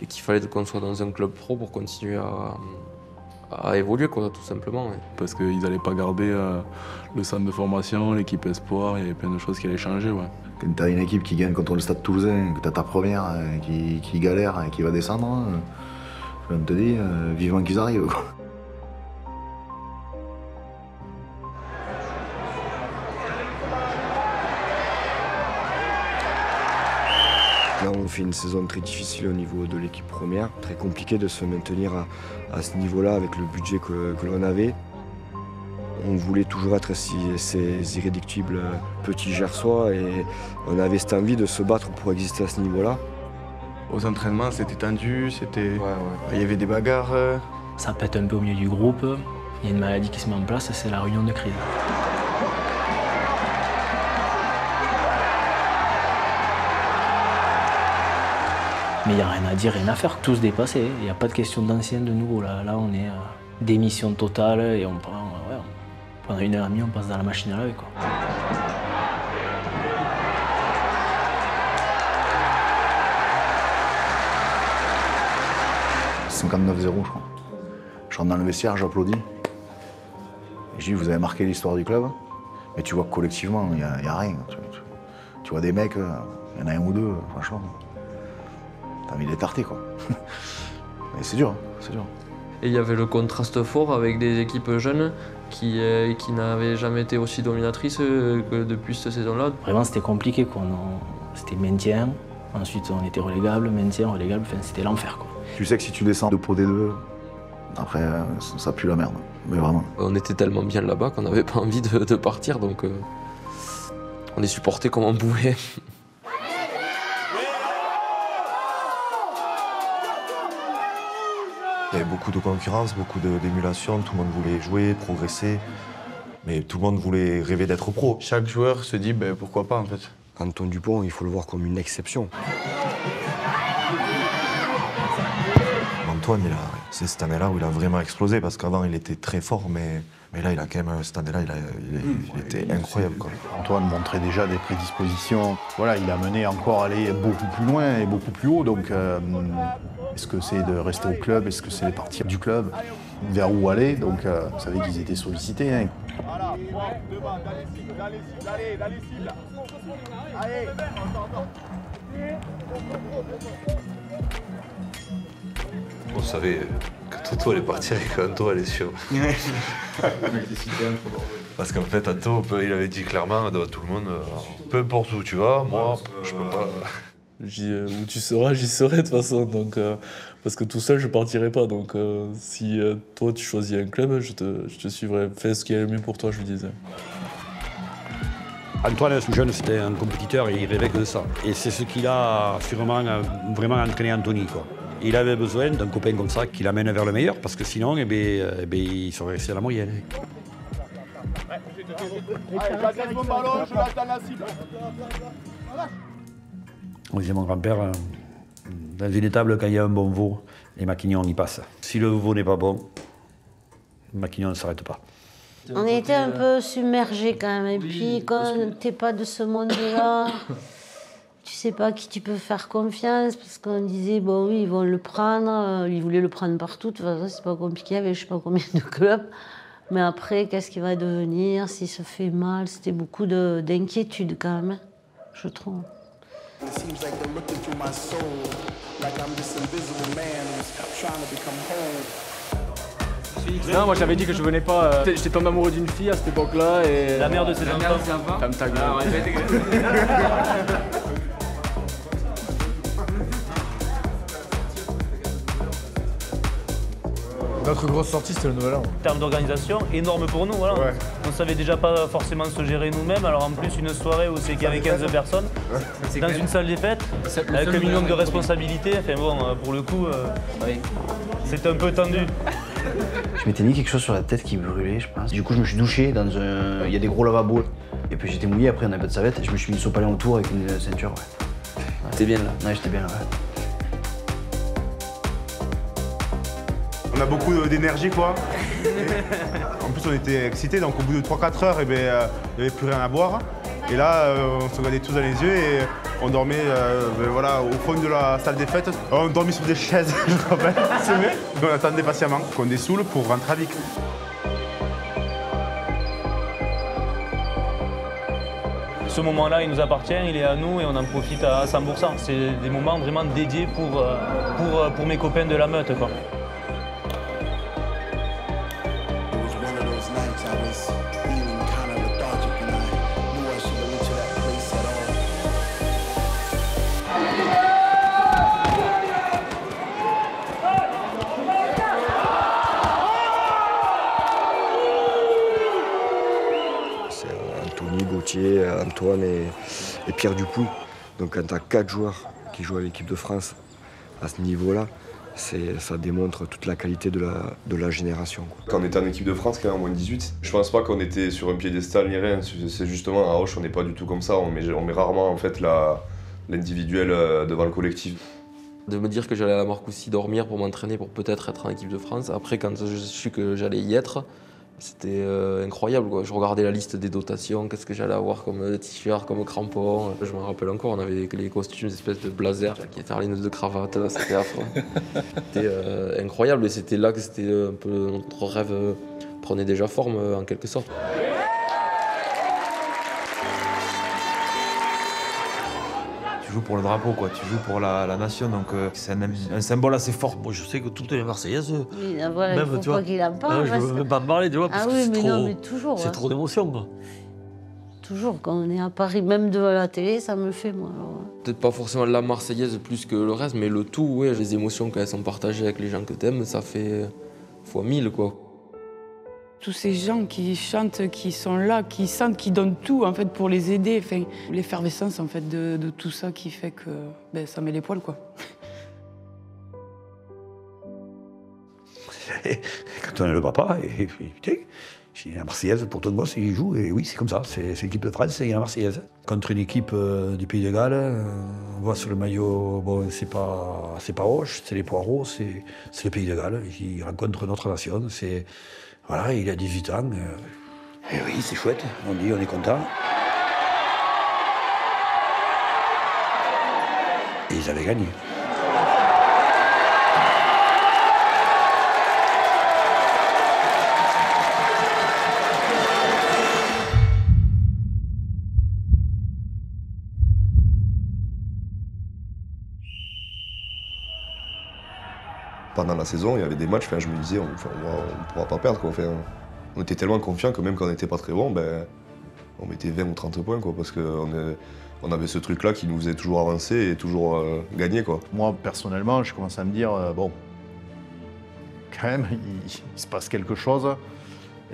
et qu'il fallait qu'on soit dans un club pro pour continuer à, à évoluer, quoi, tout simplement. ouais. Parce qu'ils n'allaient pas garder euh, le centre de formation, l'équipe espoir, il y avait plein de choses qui allaient changer. Ouais. Quand t'as une équipe qui gagne contre le Stade Toulousain, que t'as ta première euh, qui, qui galère et qui va descendre, euh, je te dis, euh, vivement qu'ils arrivent. Là, on fait une saison très difficile au niveau de l'équipe première. Très compliqué de se maintenir à, ce niveau-là avec le budget que, que l'on avait. On voulait toujours être ces, irréductibles petits gersois et on avait cette envie de se battre pour exister à ce niveau-là. Aux entraînements, c'était tendu, c'était. Il y avait des bagarres. euh. Ça pète un peu au milieu du groupe. Il y a une maladie qui se met en place, c'est la réunion de crise. Mais il n'y a rien à dire, rien à faire. Tous dépassés. Il n'y a pas de question d'ancien, de nouveau. Là, là on est à démission totale et on prend. ouais, on- une heure et demie, on passe dans la machine à laver. Quoi. 59-0, je crois. Je rentre dans le vestiaire, j'applaudis. Et je dis, vous avez marqué l'histoire du club. Mais tu vois que collectivement, il n'y a, il y a rien. Tu, tu- tu vois des mecs, euh, il y en a un ou deux, franchement. T'as envie d'étarter, quoi. Mais c'est dur, hein, c'est dur. Et il y avait le contraste fort avec des équipes jeunes qui, euh, qui n'avaient jamais été aussi dominatrices euh, que depuis cette saison-là. Vraiment, c'était compliqué. Quoi. On- C'était maintien. Ensuite, on était relégable, maintien, relégable. Enfin, c'était l'enfer. quoi. Tu sais que si tu descends de Pro D2, après, euh, ça, ça pue la merde. Mais vraiment. On était tellement bien là-bas qu'on n'avait pas envie de, de partir, donc euh, on est supporté comme on pouvait. Il y avait beaucoup de concurrence, beaucoup d'émulation, tout le monde voulait jouer, progresser, mais tout le monde voulait rêver d'être pro. Chaque joueur se dit ben, pourquoi pas en fait. Anton Dupont, il faut le voir comme une exception. Antoine, il a- c'est cette année-là où il a vraiment explosé, parce qu'avant il était très fort, mais, mais là, il a quand même, cette année-là, il, a- il il était incroyable. Quoi. Antoine montrait déjà des prédispositions. Voilà, il a mené encore à aller beaucoup plus loin et beaucoup plus haut. Donc, euh, est-ce que c'est de rester au club? Est-ce que c'est de partir du club? Vers où aller? Donc, euh, vous savez qu'ils étaient sollicités. hein. On savait que Toto allait partir et qu'Anto allait suivre. Parce qu'en fait, Anto, il avait dit clairement à tout le monde, euh, peu importe où tu vas, moi, je peux pas. J'y- euh, où tu seras, j'y serai de toute façon. Donc, euh, parce que tout seul, je partirai pas. Donc, euh, si euh, toi, tu choisis un club, je te, je te suivrai. Fais ce qui est le mieux pour toi, je lui disais. Antoine, ce jeune, c'était un compétiteur et il rêvait que de ça. Et c'est ce qu'il a sûrement euh, vraiment entraîné Anthony. Quoi. Il avait besoin d'un copain comme ça qui l'amène vers le meilleur parce que sinon, eh ben, euh, eh ben, il serait resté à la moyenne. On disait mon grand-père, euh, dans une étable, quand il y a un bon veau, les maquignons y passent. Si le veau n'est pas bon, le maquignon ne s'arrête pas. On était un peu submergés quand même. Et puis, quand t'es pas de ce monde-là, tu sais pas à qui tu peux faire confiance. Parce qu'on disait, bon, oui, ils vont le prendre. euh, Ils voulaient le prendre partout. De toute façon, c'est pas compliqué. Il y avait je sais pas combien de clubs. Mais après, qu'est-ce qu'il va devenir? S'il se fait mal C'était beaucoup de- d'inquiétude quand même, je trouve. It seems like they're looking through my soul, like I'm this invisible man who's trying to become whole. Non, moi j'avais dit que je venais pas. euh, J'étais tombé amoureux d'une fille à cette époque-là et. La mère de ses La enfants. Comme ta gueule. Notre grosse sortie, c'était le Nouvel An. En termes d'organisation, énorme pour nous. Voilà. On savait déjà pas forcément se gérer nous-mêmes. Alors en plus, une soirée où c'est qu'il y avait 15 personnes, C'est dans une salle des fêtes, C'est le avec un minimum de moment responsabilités. Enfin bon, euh, pour le coup, euh, c'était un peu tendu. Je m'étais mis quelque chose sur la tête qui brûlait, je pense. Du coup, je me suis douché dans un. Il y a des gros lavabos. Et puis j'étais mouillé, après on avait pas de savette. Je me suis mis sopalin autour avec une ceinture, ouais. T'es bien là Ouais, j'étais bien là, ouais. On a beaucoup euh, d'énergie, quoi. En plus, on était excités, donc au bout de 3-4 heures, eh ben, euh, il n'y avait plus rien à boire. Et là, euh, on se regardait tous dans les yeux et on dormait ben, voilà, au fond de la salle des fêtes. On dormait sur des chaises, je me rappelle. On attendait patiemment qu'on dessoule pour rentrer à Vic. Ce moment-là, il nous appartient, il est à nous et on en profite à 100%. C'est des moments vraiment dédiés pour, pour, pour mes copains de la meute. Quoi. Gauthier, Antoine et, et Pierre Dupuis. Donc quand tu as quatre joueurs qui jouent à l'équipe de France à ce niveau-là, c'est- ça démontre toute la qualité de la, de la génération. quoi. Quand on était en équipe de France, quand même, en moins de 18, je pense pas qu'on était sur un piédestal ni rien. C'est justement à Auch, on n'est pas du tout comme ça. On met, on met rarement en fait l'individuel euh, devant le collectif. De me dire que j'allais à la Marcoussis dormir pour m'entraîner pour peut-être être en équipe de France. Après, quand je su que j'allais y être, c'était euh, incroyable. Quoi. Je regardais la liste des dotations, qu'est-ce que j'allais avoir comme euh, t-shirt, comme crampons. Je me rappelle encore, on avait les costumes, des espèces de blazer qui étaient nœuds de cravate, c'était affreux. c'était euh, incroyable et c'était là que c'était un peu notre rêve prenait déjà forme en quelque sorte. Joues pour le drapeau, quoi. Tu joues pour la, la nation, donc euh, c'est un, un symbole assez fort. Moi, je sais que toutes les Marseillaises. Oui, ah, voilà, il même, faut tu pas vois, qu'il en parle, ah, je parce veux que- même pas en parler, tu vois, parce Ah que oui, c'est trop. non, mais toujours, C'est hein. trop d'émotion, quoi. Toujours, quand on est à Paris, même devant la télé, ça me fait, moi. alors. Peut-être pas forcément la Marseillaise plus que le reste, mais le tout, ouais, les émotions quand elles sont partagées avec les gens que t'aimes, ça fait fois mille quoi. Tous ces gens qui chantent, qui sont là, qui sentent, qui donnent tout en fait pour les aider. Enfin, l'effervescence en fait de, tout ça qui fait que ben, ça met les poils quoi. Quand on est le papa, et, et putain, j'ai la Marseillaise pour ton gosse, il joue, et oui, c'est comme ça, c'est c'est l'équipe de France, et la Marseillaise. Contre une équipe euh, du Pays de Galles, on voit sur le maillot, bon, c'est pas, c'est pas Hoche, c'est les poireaux, c'est c'est le Pays de Galles, il rencontre notre nation, c'est, voilà, il a 18 ans, euh, et oui, c'est chouette, on dit, on est content. Et ils avaient gagné. Pendant la saison, il y avait des matchs, enfin, je me disais, on ne pourra pas perdre. Quoi. Enfin, on était tellement confiants que même quand on n'était pas très bon, ben, on mettait 20 ou 30 points. Quoi, parce qu'on on avait ce truc-là qui nous faisait toujours avancer et toujours euh, gagner. Quoi. Moi, personnellement, je commence à me dire, euh, bon, quand même, il, il se passe quelque chose.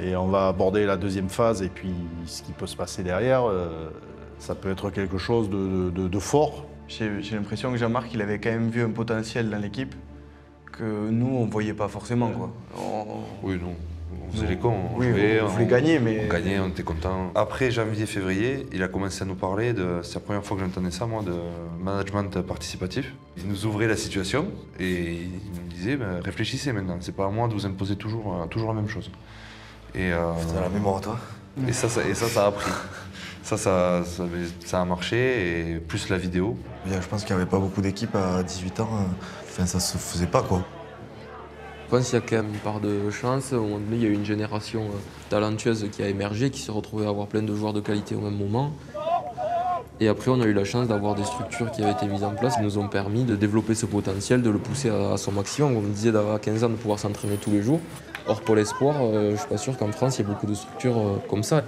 Et on va aborder la deuxième phase et puis ce qui peut se passer derrière, euh, ça peut être quelque chose de, de- de fort. J'ai j'ai l'impression que Jean-Marc, il avait quand même vu un potentiel dans l'équipe que nous, on voyait pas forcément. Quoi. On- Oui, non. On faisait les cons. On Oui, jouait, on voulait gagner, mais- On gagnait, on était contents. Après janvier-février, il a commencé à nous parler de. C'est la première fois que j'entendais ça, moi, de management participatif. Il nous ouvrait la situation et il nous disait ben, réfléchissez maintenant, c'est pas à moi de vous imposer toujours, euh, toujours la même chose. Et, euh, Putain, la mémoire, toi. Et ça, ça- et ça, ça a pris. Ça, ça, ça, ça a marché, et plus la vidéo. Je pense qu'il n'y avait pas beaucoup d'équipes à 18 ans. Enfin, ça se faisait pas, quoi. Je pense qu'il y a quand même une part de chance. Un moment donné, il y a eu une génération euh, talentueuse qui a émergé, qui s'est retrouvée à avoir plein de joueurs de qualité au même moment. Et après, on a eu la chance d'avoir des structures qui avaient été mises en place, qui nous ont permis de développer ce potentiel, de le pousser à, son maximum. On disait, d'avoir 15 ans, de pouvoir s'entraîner tous les jours. Or, pour l'espoir, euh, je suis pas sûr qu'en France, il y ait beaucoup de structures euh, comme ça.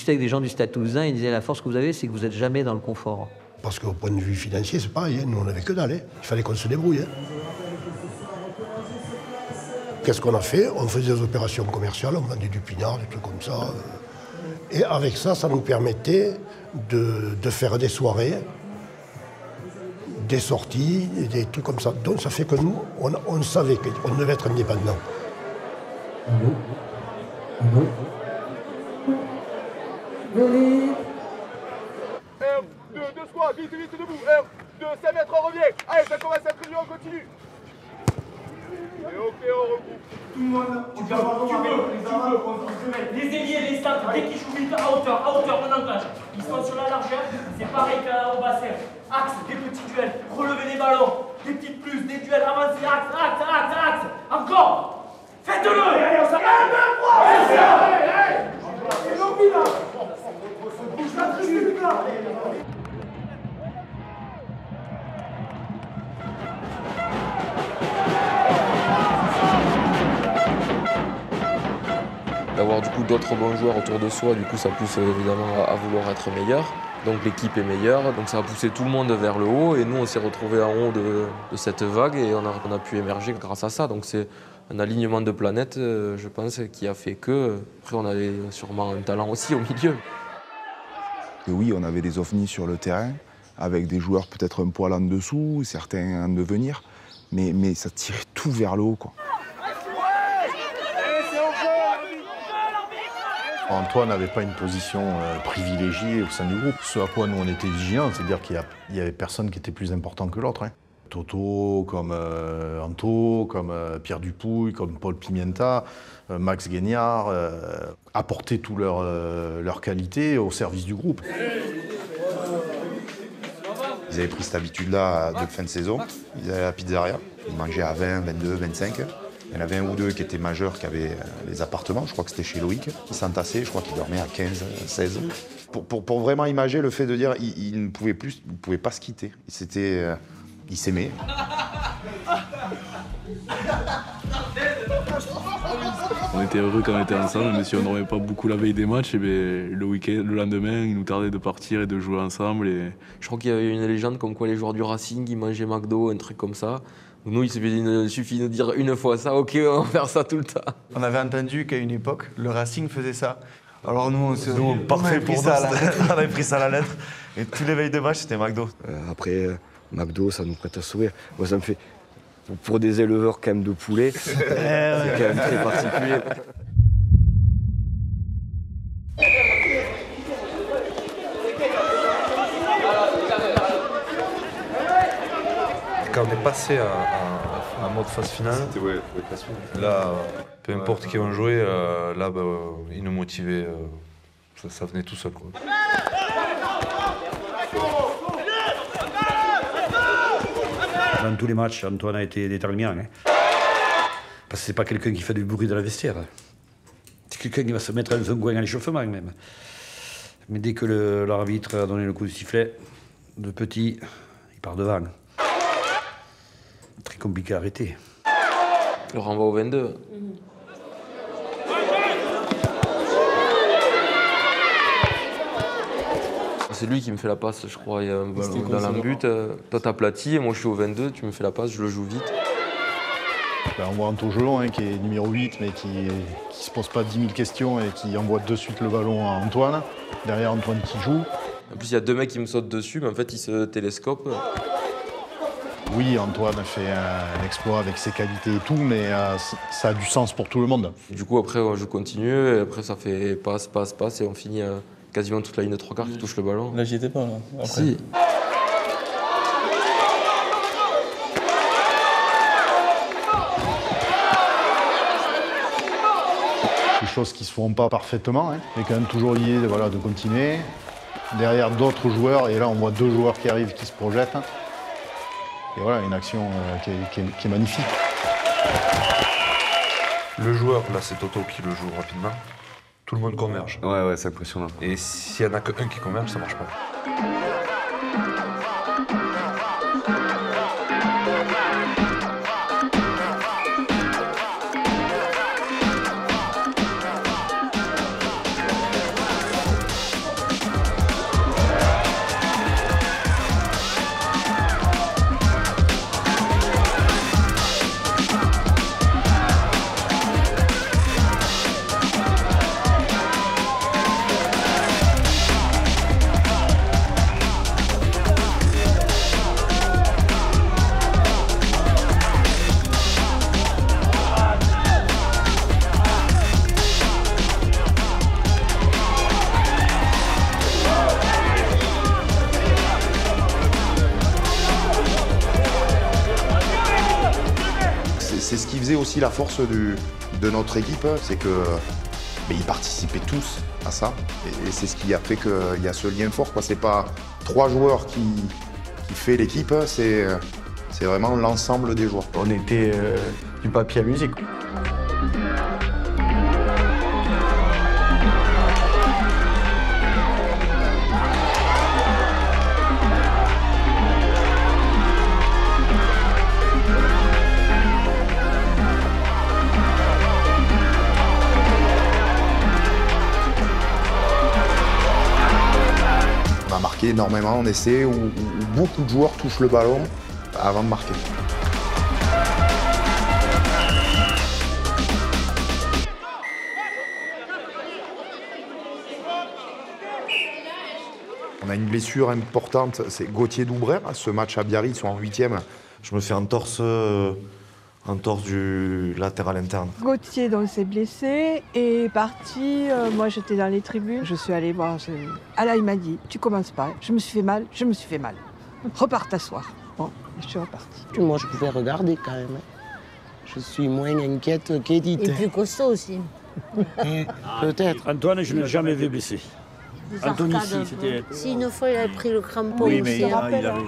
Discutais avec des gens du Stade Toulousain, ils disaient la force que vous avez, c'est que vous n'êtes jamais dans le confort. Parce qu'au point de vue financier, c'est pareil, hein, nous on n'avait que dalle. hein. Il fallait qu'on se débrouille. hein. Qu'est-ce qu'on a fait? On faisait des opérations commerciales, on vendait du pinard, des trucs comme ça. euh. Et avec ça, ça nous permettait de, de faire des soirées, des sorties, des trucs comme ça. Donc ça fait que nous, on, on savait qu'on devait être indépendants. R, 2, 2 squats, vite, vite, debout. R, 2, 5 mètres, on revient. Allez, ça commence à être on continue. Et ok, on regroupe. Tout le monde, tu peux, tu. Les ailiers, les stats, dès qu'ils jouent vite, à hauteur, à hauteur, on engage. Ils sont sur la largeur, c'est pareil qu'au bassin. Axe, des petits duels, relever les ballons, des petites plus, des duels avancés, axe, axe, axe, axe. Encore Faites-le Allez, on s'arrête 1, 2, 3 Allez, allez C'est l'envie là Bouge la tribune là D'avoir du coup d'autres bons joueurs autour de soi, du coup ça pousse euh, évidemment à, vouloir être meilleur. Donc l'équipe est meilleure, donc ça a poussé tout le monde vers le haut et nous on s'est retrouvés en haut de, cette vague et on a, on a pu émerger grâce à ça. Donc c'est un alignement de planètes, euh, je pense, qui a fait que. Après on avait sûrement un talent aussi au milieu. Et oui, on avait des ovnis sur le terrain, avec des joueurs peut-être un poil en dessous, certains en devenir, mais, mais ça tirait tout vers le haut. Antoine n'avait pas une position euh, privilégiée au sein du groupe. Ce à quoi nous on était vigilants, c'est-à-dire qu'il n'y avait personne qui était plus important que l'autre. hein. Toto, comme euh, Anto, comme euh, Pierre Dupouille, comme Paul Pimienta, euh, Max Guignard, apportaient toute leur, leur qualité au service du groupe. Ils avaient pris cette habitude-là de fin de saison. Ils allaient à la pizzeria. Ils mangeaient à 20, 22, 25. Il y en avait un ou deux qui étaient majeurs, qui avaient les appartements. Je crois que c'était chez Loïc. Ils s'entassaient. Je crois qu'ils dormaient à 15, 16. Pour, pour- pour vraiment imager le fait de dire ils, ils ne pouvaient plus, ils pouvaient pas se quitter. C'était, ils s'aimaient. On était heureux quand on était ensemble, mais si on dormait pas beaucoup la veille des matchs, et ben, le week-end, le lendemain, il nous tardait de partir et de jouer ensemble. Et... Je crois qu'il y avait une légende comme quoi les joueurs du Racing ils mangeaient McDo, un truc comme ça. Nous, il suffit de, dire une fois ça, ok, on va faire ça tout le temps. On avait entendu qu'à une époque, le Racing faisait ça. Alors nous, on, se, Nous, on parfait avait pris pour ça à nous, la c'était- lettre. on avait pris ça à la lettre. Et tous les veilles de match, c'était McDo. Euh, après, euh, McDo, ça nous prête à sourire. Moi, ça me fait. pour- des éleveurs quand même de poulets, c'est quand même très particulier. Quand on est passé à, à- à mode phase finale, là, euh, peu importe qui on jouait, euh, là, bah, ils nous motivaient. euh, ça, ça venait tout seul. Quoi. Dans tous les matchs, Antoine a été déterminant. hein. Parce que c'est pas quelqu'un qui fait du bruit dans la vestiaire. C'est quelqu'un qui va se mettre dans un coin à l'échauffement même. Mais dès que l'arbitre a donné le coup de sifflet, le petit, il part devant. Très compliqué à arrêter. Le renvoi au 22. C'est lui qui me fait la passe, je crois. Il y a un ballon dans la but. euh, Toi, t'aplatis, et moi, je suis au 22. Tu me fais la passe, je le joue vite. Ben, on voit Anto Gelon, hein, qui est numéro 8, mais qui ne se pose pas 10 000 questions et qui envoie de suite le ballon à Antoine. Derrière, Antoine qui joue. En plus, il y a deux mecs qui me sautent dessus, mais en fait, ils se télescopent. Oui, Antoine a fait un exploit avec ses qualités et tout, mais euh, ça a du sens pour tout le monde. Du coup, après, je continue, et après, ça fait passe, passe, passe, et on finit euh, quasiment toute la ligne de trois quarts qui touche le ballon. Là, j'y étais pas, là. Après. Si. Des choses qui se font pas parfaitement, hein, mais quand même toujours l'idée de, voilà, de continuer. Derrière d'autres joueurs, et là on voit deux joueurs qui arrivent, qui se projettent. Et voilà, une action euh, qui, est, qui est- qui est magnifique. Le joueur, là, c'est Toto qui le joue rapidement. Tout le monde converge. Ouais, ouais, c'est impressionnant. Et s'il y en a qu'un qui converge, ça marche pas. La force de notre équipe, c'est que ils participaient tous à ça. Et, c'est ce qui a fait qu'il y a ce lien fort. Ce n'est pas trois joueurs qui, qui fait l'équipe, c'est c'est vraiment l'ensemble des joueurs. On était euh, du papier à musique. Énormément en essai où, beaucoup de joueurs touchent le ballon avant de marquer. On a une blessure importante, c'est Gauthier Doubrère. Ce match à Biarritz, en huitième. Je me fais entorse, euh, entorse du latéral interne. Gauthier donc s'est blessé et est parti. euh, moi j'étais dans les tribunes. Je suis allée voir. je- Ah là il m'a dit tu commences pas. Je me suis fait mal. Je me suis fait mal. Repars t'asseoir. Bon, je suis repartie. Moi, je pouvais regarder quand même. Je suis moins inquiète qu'Edith. Et plus costaud aussi. Peut-être. Antoine, je ne l'ai jamais vu blessé. Anthony, si, peu. c'était. Si une fois il avait pris le crampon Oui, mais il, a- il avait.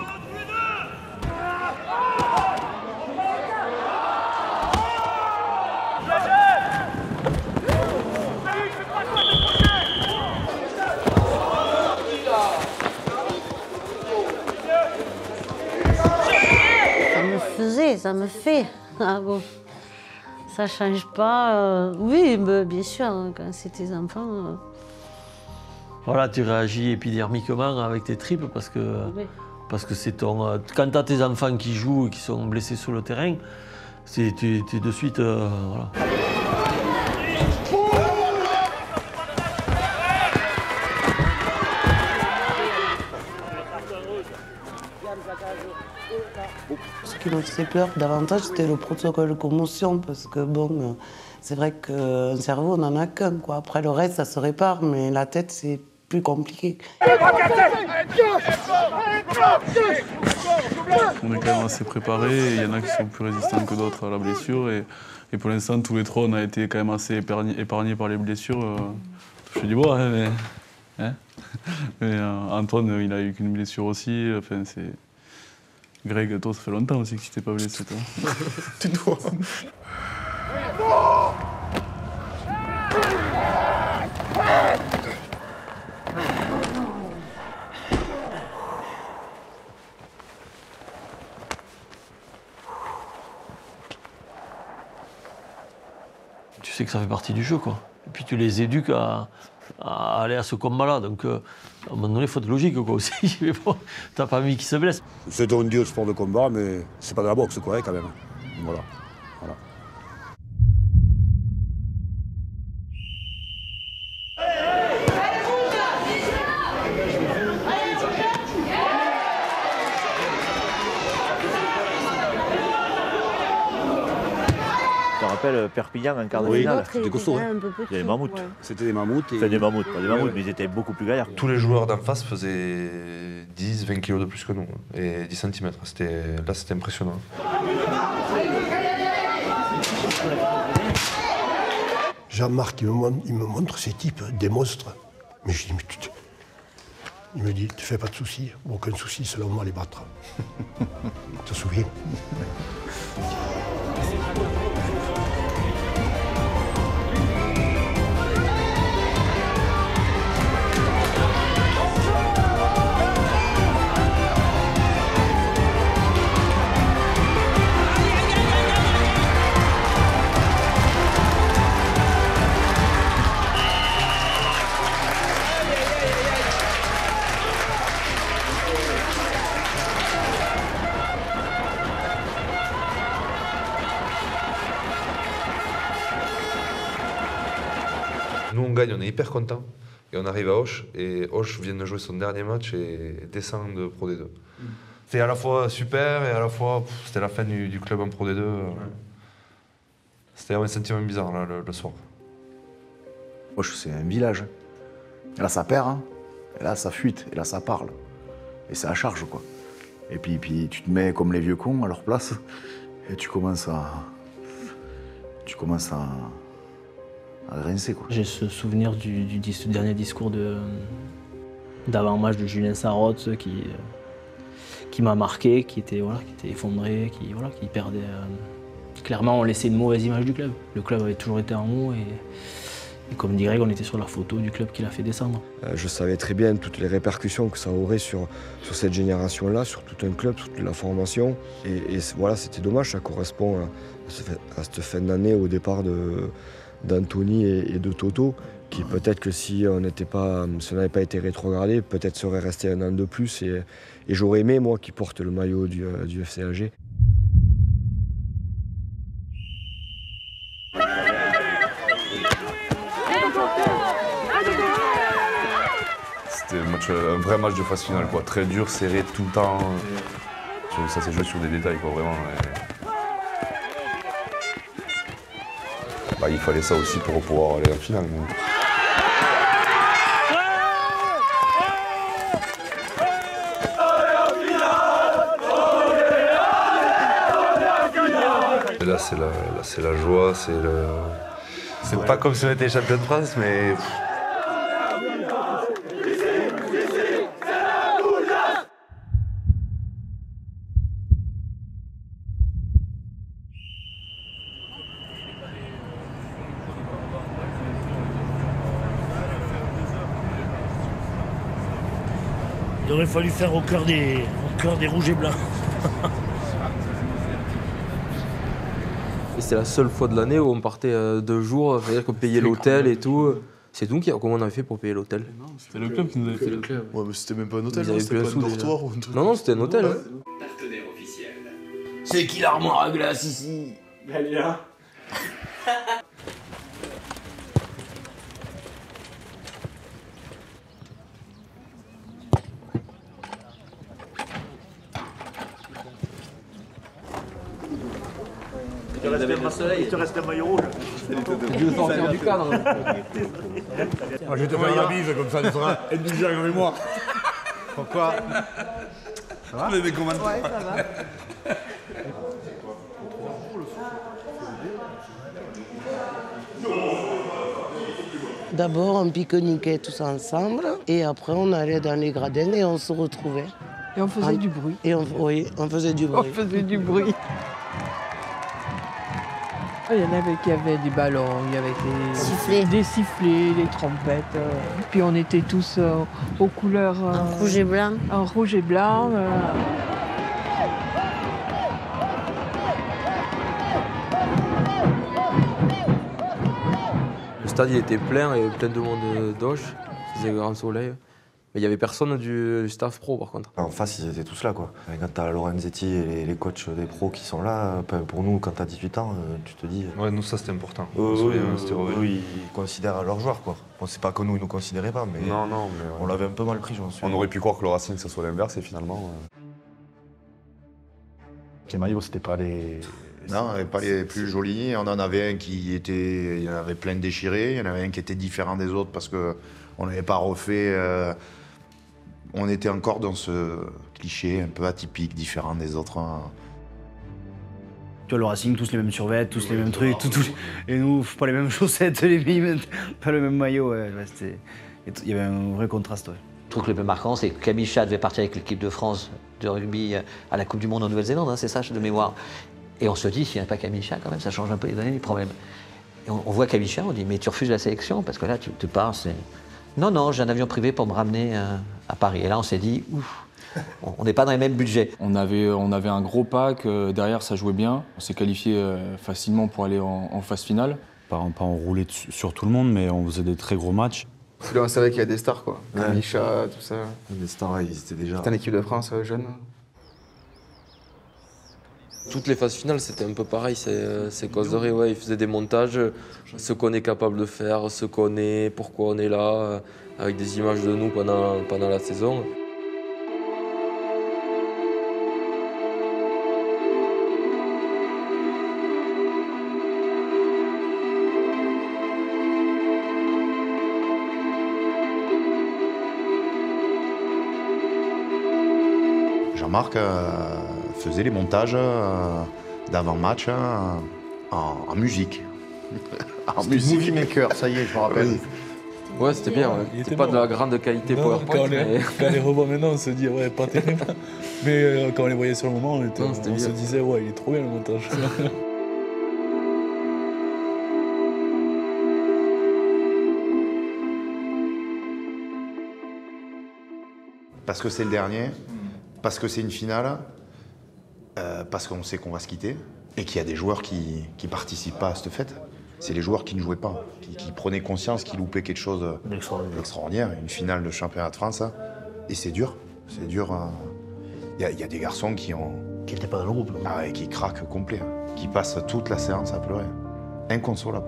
Ça ça me fait. Ah bon. Ça change pas. euh, Oui, mais bien sûr, hein, quand c'est tes enfants. euh, Voilà, tu réagis épidermiquement avec tes tripes parce que Oui. parce que c'est ton. euh, Quand tu as tes enfants qui jouent et qui sont blessés sur le terrain, c'est tu es de suite. euh, voilà. Qui me faisait peur davantage, c'était le protocole commotion, parce que bon, euh, c'est vrai qu'un cerveau, on n'en a qu'un, quoi. Après, le reste, ça se répare, mais la tête, c'est plus compliqué. On est quand même assez préparés. Il y en a qui sont plus résistants que d'autres à la blessure. Et, et pour l'instant, tous les trois, on a été quand même assez épargnés, par les blessures. Euh, touché du bois, hein, mais, hein. Euh, Antoine, il a eu qu'une blessure aussi. Enfin, c'est Greg, toi, ça fait longtemps aussi que tu t'es pas blessé, toi. Tais-toi. Tu sais que ça fait partie du jeu, quoi. Et puis tu les éduques à, à aller à ce combat-là. Donc, euh, à un moment donné, il faut être logique, quoi, aussi. T'as pas mis qui se blesse. C'est un dieu sport de combat, mais c'est pas de la boxe, quoi, hein, quand même. Voilà. Rappelle euh, Perpignan en quart de Oui, finale. c'était costaud. hein. Il y a des mammouths. C'était des mammouths. et- Enfin, des mammouths, pas des mammouths, mais ils étaient beaucoup plus gaillards. Tous les joueurs d'en face faisaient 10, 20 kilos de plus que nous, et 10 cm. Là, c'était impressionnant. Jean-Marc, il, me mon- il me montre ces types, des monstres. Mais je dis, mais tu te- Il me dit, tu fais pas de soucis, aucun souci, selon moi, les battre. tu te souviens? Est hyper content. Et on arrive à Auch, et Auch vient de jouer son dernier match et descend de Pro D2. C'était à la fois super et à la fois, c'était la fin du, du club en Pro D2. C'était un sentiment bizarre là, le, le soir. Moi, c'est un village. Et là, ça perd, hein. et là, ça fuite, et là, ça parle. Et c'est à charge, quoi. Et puis, puis, tu te mets comme les vieux cons à leur place, et tu commences à. Tu commences à. J'ai ce souvenir du, dernier discours de d'avant-match de Julien Sarraute qui, euh, qui m'a marqué, qui était, voilà, qui était effondré, qui, voilà, qui perdait. euh, clairement, on laissait une mauvaise image du club. Le club avait toujours été en haut et, et comme dit Greg, on était sur la photo du club qui l'a fait descendre. Euh, Je savais très bien toutes les répercussions que ça aurait sur, sur cette génération-là, sur tout un club, sur toute la formation. Et, voilà, c'était dommage, ça correspond à, à ce fait- à cette fin d'année au départ de- d'Anthony et, de Toto, qui peut-être que si on pas, on n'avait pas été rétrogradé, peut-être serait resté un an de plus. Et, j'aurais aimé, moi, qui porte le maillot du, euh, du FC Alger. C'était un, match- un vrai match de phase finale, quoi. Très dur, serré tout le temps. Ça s'est joué sur des détails, quoi, vraiment. Bah, il fallait ça aussi pour pouvoir aller en finale. là, c'est la, la joie, c'est le. C'est pas comme si on était champion de France, mais. Fallu faire au cœur des, au cœur des rouges et blancs. Et c'était la seule fois de l'année où on partait euh, deux jours, c'est-à-dire qu'on payait l'hôtel et tout. C'est nous qui comment on avait fait pour payer l'hôtel C'était le club qui nous avait fait le club. Ouais, mais c'était même pas un hôtel, c'était pas un dortoir ou un truc. Non, non, c'était un hôtel. Partenaire officiel. C'est qui l'armoire à glace ici? Elle il te reste un maillot rouge. Tu veux sortir du cadre Moi, je vais te faire la bise, comme ça, tu seras indulgent avec moi. Pourquoi Ça va Les commentaires. Ouais, ça va. D'abord, on pique-niquait tous ensemble et après, on allait dans les gradins et on se retrouvait. Et on faisait Ah, du bruit. Et on, oui, on faisait du On bruit. faisait du bruit. Il y en avait qui avaient des ballons, il y avait des Sifflets. des, sifflets, des trompettes. euh. Puis on était tous euh, aux couleurs. euh, En rouge et blanc. En rouge et blanc. euh. Le stade il était plein, il y avait plein de monde d'Auch, il faisait grand soleil. Mais il y avait personne du staff pro par contre. En face, ils étaient tous là, quoi. Et quand t'as Lorenzetti et les, les coachs des pros qui sont là, euh, pour nous, quand t'as 18 ans, euh, tu te dis... Ouais, nous, ça, c'était important. Euh, oui, euh, c'était revenu. oui, ils considèrent leurs joueurs, quoi. Bon, c'est pas que nous, ils nous considéraient pas, mais... Non, non, mais. On l'avait un peu mal pris, je m'en souviens. On aurait pu croire que le Racing, ça soit l'inverse, et finalement. euh, Les maillots, c'était pas les. Non, pas les plus jolis. On en avait un qui était. Il y en avait plein de déchirés. Il y en avait un qui était différent des autres parce que on n'avait pas refait. euh, On était encore dans ce cliché un peu atypique, différent des autres. hein. Tu vois, le Racing, tous les mêmes survêtements, tous les mêmes trucs, tout, tout- et nous, pas les mêmes chaussettes, les mêmes, pas le même maillot. ouais, Il y avait un vrai contraste. ouais. Trouve que le plus marquant, c'est que Camille Chat devait partir avec l'équipe de France de rugby à la Coupe du Monde en Nouvelle-Zélande, hein, c'est ça, de mémoire. Et on se dit, s'il n'y a pas Camille Chat, quand même, ça change un peu les données du problème. Et on, on voit Camille Chat, on dit, mais tu refuses la sélection parce que là, tu te pars, c'est. Non, non, j'ai un avion privé pour me ramener euh, à Paris. Et là, on s'est dit, ouf, on- n'est pas dans les mêmes budgets. On avait, on avait un gros pack, euh, derrière ça jouait bien. On s'est qualifié euh, facilement pour aller en, en phase finale. Pas, pas dessus- sur tout le monde, mais on faisait des très gros matchs. Parce que là, on savait qu'il y a des stars, quoi. Ouais. Micha, tout ça. Les stars, ils étaient déjà... C'était une équipe de France euh, jeune. Toutes les phases finales, c'était un peu pareil. C'est euh, c'est causerie, ouais. Ils faisaient des montages, ce qu'on est capable de faire, ce qu'on est, pourquoi on est là, euh, avec des images de nous pendant, pendant la saison. Jean-Marc euh, faisait les montages euh, d'avant-match euh, en, en musique. en C'était Movie Maker, ça y est, je me rappelle. Ouais, c'était bien. ouais. C'était pas de la grande qualité Non, PowerPoint. quand, on les, mais- quand on les revoit maintenant, on se dit, ouais, pas terrible. Mais euh, quand on les voyait sur le moment, on, était- Non, c'était on se disait, ouais, il est trop bien le montage. Parce que c'est le dernier, parce que c'est une finale, euh, parce qu'on sait qu'on va se quitter, et qu'il y a des joueurs qui ne participent pas à cette fête. C'est les joueurs qui ne jouaient pas, qui, qui prenaient conscience qu'ils loupaient quelque chose d'extraordinaire, une finale de championnat de France. hein. Et c'est dur, c'est dur. hein. Il y, a- il y a des garçons qui ont... Qui n'étaient pas dans le groupe. Ah ouais, qui craquent complet, hein. qui passent toute la séance à pleurer. Inconsolable.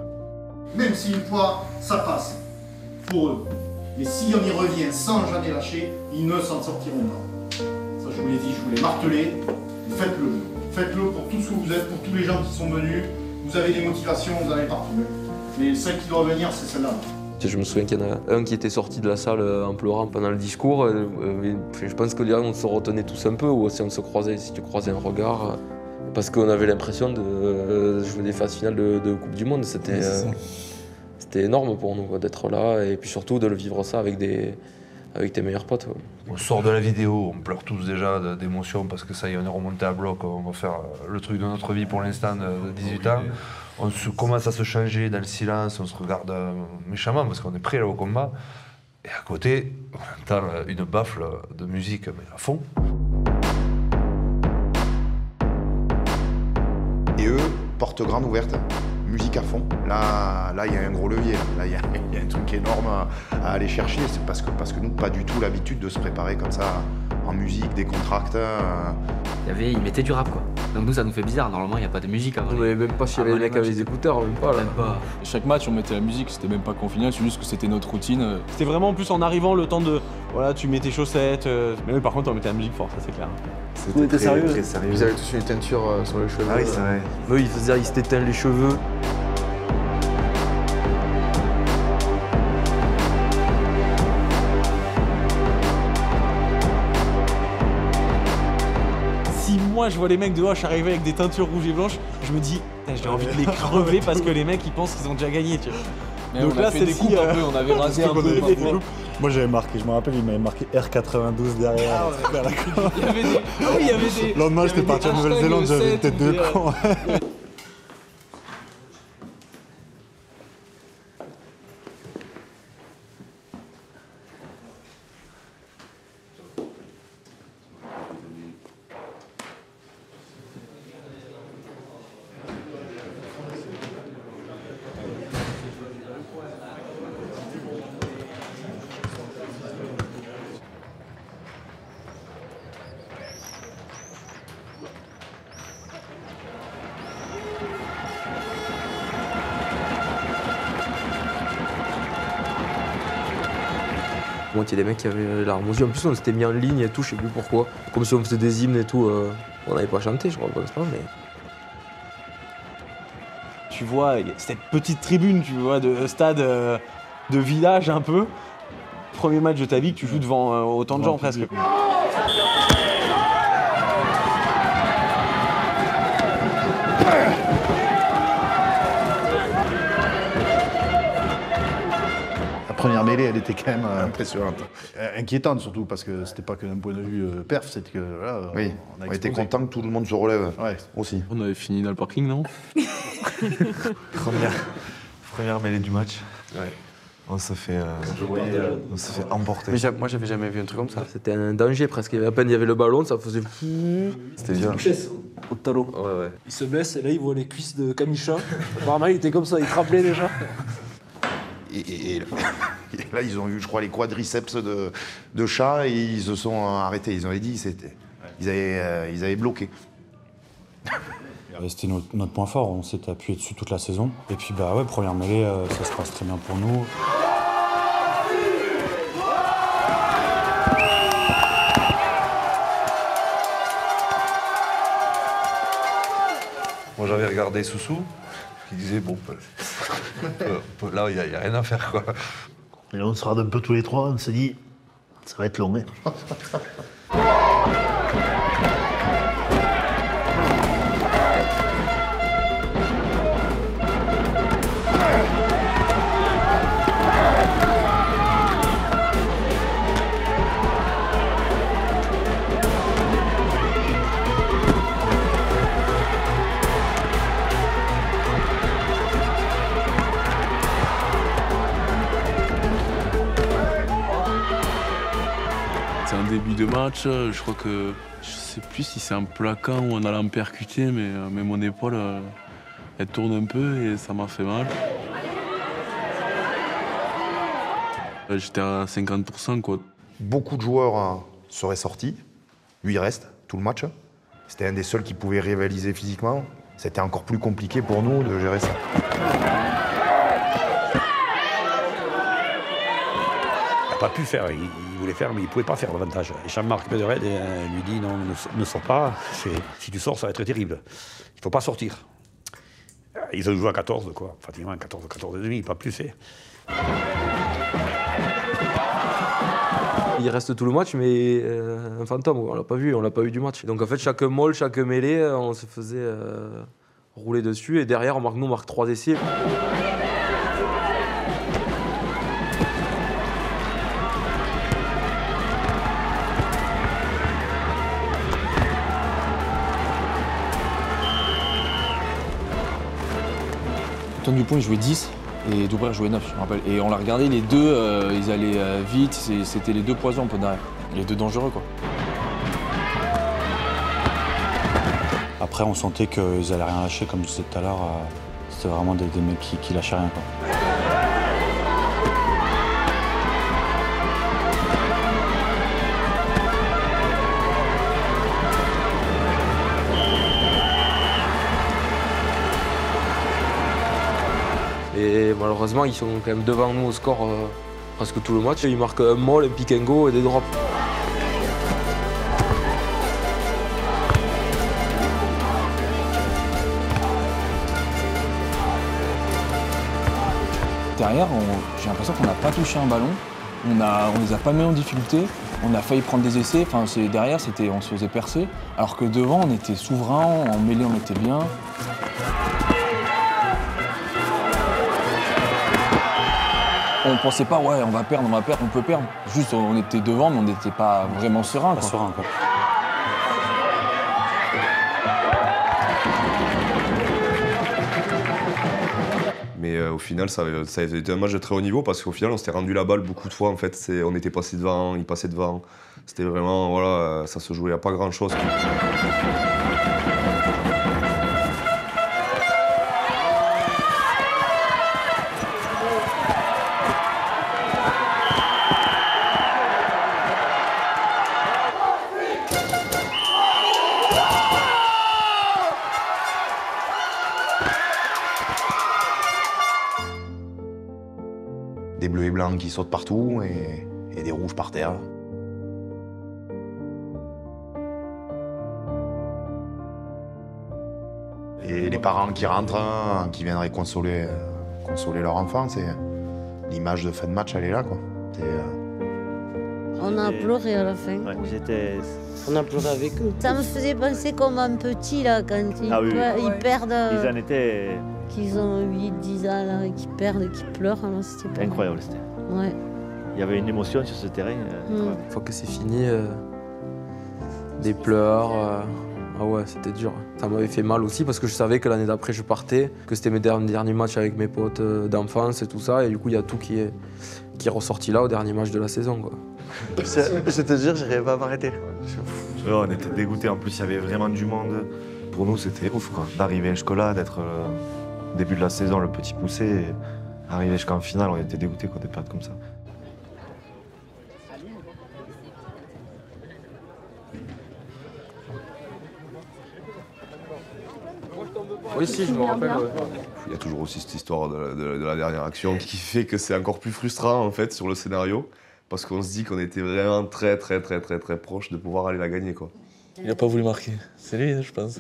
Même si une fois ça passe, pour eux. Mais si on y revient sans jamais lâcher, ils ne s'en sortiront pas. Ça, je vous l'ai dit, je vous l'ai martelé. Faites-le. Faites-le pour tout ce que vous êtes, pour tous les gens qui sont venus. Vous avez des motivations, vous en avez partout. Mais celle qui doit revenir, c'est celle-là. Je me souviens qu'il y en a un qui était sorti de la salle euh, en pleurant pendant le discours. euh, euh, je pense que les gens, on se retenait tous un peu, ou si on se croisait, si tu croisais un regard. Parce qu'on avait l'impression de jouer des phases finales de, de Coupe du Monde. C'était énorme pour nous d'être là, et puis surtout de le vivre ça avec, des, avec tes meilleurs potes. On sort de la vidéo, on pleure tous déjà d'émotion parce que ça y est, on est remonté à bloc, on va faire euh, le truc de notre vie pour l'instant de de 18 ans. On se- commence à se changer dans le silence, on se regarde euh, méchamment parce qu'on est prêt là au combat. Et à côté, on entend euh, une baffle de musique mais à fond. Et eux, porte grande ouverte, musique à fond. Là, là, il y a un gros levier. Là, il y, a- un truc énorme à, à aller chercher. C'est parce que, parce que nous, pas du tout l'habitude de se préparer comme ça en musique, des contracts. euh, Il y avait, ils mettaient du rap quoi. Donc nous ça nous fait bizarre, normalement il n'y a pas de musique avant. On savait même pas s'il y avait des mecs avec des écouteurs, même pas là. Même pas. Chaque match, on mettait la musique, c'était même pas confiné, c'est juste que c'était notre routine. C'était vraiment plus en arrivant le temps de. Voilà, tu mets tes chaussettes. euh, Mais oui, par contre, on mettait la musique fort, ça c'est clair. Vous étiez sérieux Vous avez tous une teinture euh, sur les cheveux. Ah oui, c'est vrai. Eux, ils faisaient, ils s'étaient les cheveux. Moi je vois les mecs de Hoche arriver avec des teintures rouges et blanches, je me dis, j'ai envie de les crever parce que les mecs ils pensent qu'ils ont déjà gagné, tu vois. Mais on a fait des coupes un peu, on avait rasé un peu, avait des coupes. Moi j'avais marqué, je me rappelle, il m'avait marqué R92 derrière. Ah ouais. Il y avait des- ah oui, il y avait des- Le lendemain, j'étais parti en Nouvelle-Zélande, j'avais une tête de con. Moitié des mecs qui avaient l'arme aux yeux. En plus, on s'était mis en ligne et tout, je sais plus pourquoi. Comme si on faisait des hymnes et tout. euh, on n'avait pas chanté, je crois, pas, mais. Tu vois cette petite tribune, tu vois, de stade euh, de village un peu. Premier match de ta vie que tu joues devant euh, autant de gens presque. Première mêlée, elle était quand même impressionnante. inquiétante surtout, parce que c'était pas que d'un point de vue euh, perf, c'était que voilà, Oui, on a on était content que tout le monde se relève aussi. On avait fini dans le parking, non? Première, première mêlée du match. On se fait, euh, on se fait emporter. Mais moi, j'avais jamais vu un truc comme ça. C'était un danger presque. À peine il y avait le ballon, ça faisait. C'était violent. Au talon. Ouais, ouais. Il se baisse et là il voit les cuisses de Kamisha. Apparemment il était comme ça, il tremblait déjà. Et, et- et- et là, ils ont eu, je crois, les quadriceps de, de chat et ils se sont arrêtés. Ils avaient dit, c'était, ils avaient, euh, ils avaient bloqué. C'était notre, notre point fort, on s'était appuyé dessus toute la saison. Et puis bah ouais, première mêlée, euh, ça se passe très bien pour nous. Moi j'avais regardé Soussou, qui disait bon, bah, euh, là il n'y a, rien à faire quoi. Et là, on se regarde un peu tous les trois, on s'est dit, ça va être long. Hein. je crois que je sais plus si c'est un plaquant ou en allant percuter, mais, euh, mais mon épaule euh, elle tourne un peu et ça m'a fait mal. Euh, J'étais à 50% quoi. Beaucoup de joueurs hein, seraient sortis. Lui, il reste tout le match. C'était un des seuls qui pouvait rivaliser physiquement. C'était encore plus compliqué pour nous de gérer ça. Il n'a pas pu faire, il, voulait faire, mais il pouvait pas faire davantage. Et Jean-Marc Pedered euh, lui dit non, ne, sors pas, si tu sors, ça va être terrible. Il faut pas sortir. Euh, Ils ont joué à 14, quoi, pratiquement 14, 14 et demi, pas plus. c'est- Il reste tout le match, mais euh, un fantôme, on l'a pas vu, on l'a pas eu du match. Donc en fait, chaque molle, chaque mêlée, euh, on se faisait rouler dessus. Et derrière, on marque, nous, on marque trois essais. Antoine Dupont, il jouait 10 et Doubert jouait 9, je me rappelle. Et on l'a regardé, les deux, euh, ils allaient euh, vite, c'était les deux poisons un peu derrière. Les deux dangereux, quoi. Après, on sentait qu'ils allaient rien lâcher, comme je disais tout à l'heure. euh, C'était vraiment des, mecs qui, lâchaient rien. Malheureusement, ils sont quand même devant nous au score euh, presque tout le match. Ils marquent un molle, un pick and go et des drops. Derrière, j'ai l'impression qu'on n'a pas touché un ballon. On, on les a pas mis en difficulté. On a failli prendre des essais. Enfin, derrière, on se faisait percer. Alors que devant, on était souverain. En mêlée, on était bien. On pensait pas, ouais, on va perdre, on va perdre, on peut perdre. Juste, on était devant, mais on n'était pas vraiment serein. Pas quoi. serein, quoi. Mais euh, au final, ça, ça a été un match de très haut niveau parce qu'au final, on s'était rendu la balle beaucoup de fois. En fait, on était passé devant, il passait devant. C'était vraiment, voilà, euh, ça se jouait à pas grand qui sautent partout et, et des rouges par terre. Et les parents qui rentrent, hein, qui viendraient consoler, euh, consoler leur enfant, c'est l'image de fin de match, elle est là. Quoi. Euh, On a pleuré à la fin. On a pleuré avec eux. Ça me faisait penser comme un petit là quand ils, Ah oui, ils perdent. euh, Ils en étaient Qu'ils ont 8-10 ans là, et qui perdent, et qui pleurent. alors c'était pas- incroyables. c'était. Ouais. Il y avait une émotion sur ce terrain. euh, Mm. Une fois que c'est fini, euh, des pleurs. euh, ah ouais, c'était dur. Ça m'avait fait mal aussi parce que je savais que l'année d'après je partais, que c'était mes derniers, derniers matchs avec mes potes euh, d'enfance et tout ça. Et du coup, il y a tout qui est, qui est ressorti là au dernier match de la saison. Quoi. Je te jure, j'arrivais pas à m'arrêter. Ouais, on était dégoûtés. En plus, il y avait vraiment du monde. Pour nous, c'était ouf, quoi. D'arriver jusque-là, d'être euh, début de la saison, le petit poussé, et arriver jusqu'en finale, on était dégoûtés, quoi, de perdre comme ça. Oui, si, je me rappelle. ouais. Il y a toujours aussi cette histoire de la, de- de la dernière action qui fait que c'est encore plus frustrant en fait sur le scénario parce qu'on se dit qu'on était vraiment très très très très très proche de pouvoir aller la gagner quoi. Il n'a pas voulu marquer. C'est lui, je pense.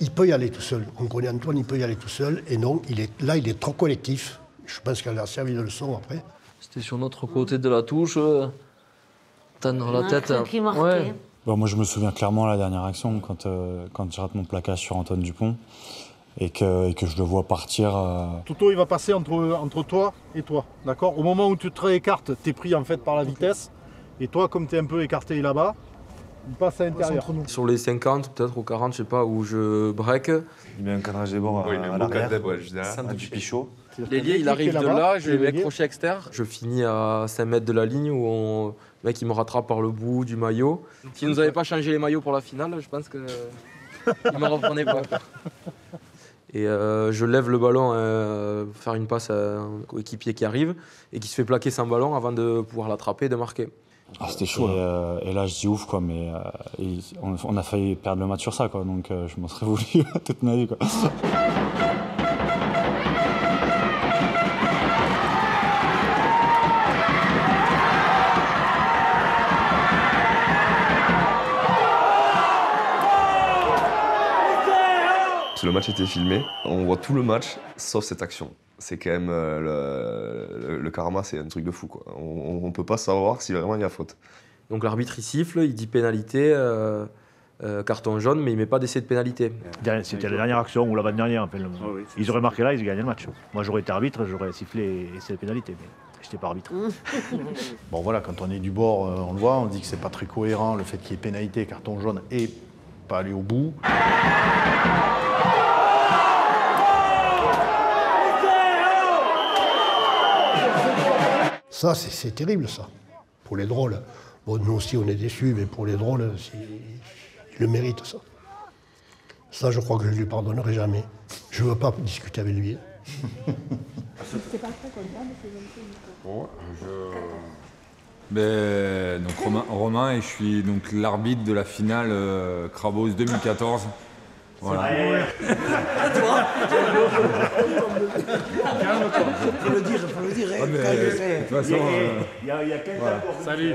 Il peut y aller tout seul. On connaît Antoine, il peut y aller tout seul. Et non, il est, là, il est trop collectif. Je pense qu'elle a servi de leçon après. C'était sur notre côté de la touche. euh, tendre la Un tête. qui marquait. Ouais. Bon, moi, je me souviens clairement la dernière action quand, euh, quand je rate mon plaquage sur Antoine Dupont et que, et que je le vois partir. euh, Toto, il va passer entre, entre toi et toi, d'accord? Au moment où tu te réécartes, tu es pris en fait par la vitesse. Et toi, comme tu es un peu écarté là-bas, il passe à l'intérieur. Sur les 50, peut-être ou 40, je sais pas, où je break. Il met un cadrage des bords à, Oui, il met à l'arrière, ouais, à du pichot. L'ailier, il arrive de là, je vais accrocher externe. Je finis à 5 mètres de la ligne où on... le mec il me rattrape par le bout du maillot. S'il nous avait pas changé les maillots pour la finale, je pense que il me reprenait pas. Et euh, je lève le ballon, euh, faire une passe à un coéquipier qui arrive et qui se fait plaquer sans ballon avant de pouvoir l'attraper et de marquer. Ah, c'était chaud. Et, euh, et là, je dis ouf, quoi, mais euh, on, on a failli perdre le match sur ça, quoi. Donc, euh, je m'en serais voulu toute ma vie, quoi. Le match était filmé, on voit tout le match sauf cette action. C'est quand même euh, le, le- le karma, c'est un truc de fou quoi. On, on peut pas savoir si vraiment il y a faute. Donc l'arbitre il siffle, il dit pénalité, euh, euh, carton jaune, mais il met pas d'essai de pénalité. C'était la dernière action ou l'avant-dernière. Enfin, le- ils auraient marqué là, ils gagnaient le match. Moi, j'aurais été arbitre, j'aurais sifflé et c'est la pénalité. Mais j'étais pas arbitre. Bon voilà, quand on est du bord, euh, on le voit, on dit que c'est pas très cohérent le fait qu'il y ait pénalité, carton jaune et pas aller au bout. Ça, c'est c'est terrible, ça. Pour les drôles. Bon, nous aussi, on est déçus, mais pour les drôles, c'est- il le mérite, ça. Ça, je crois que je ne lui pardonnerai jamais. Je ne veux pas discuter avec lui. Ben, donc Romain, Romain et je suis donc l'arbitre de la finale euh, Crabos 2014. Voilà. Dire, faut le dire. Ah, mais, de toute façon, euh, Il y a, il y a quelqu'un voilà. pour- Salut.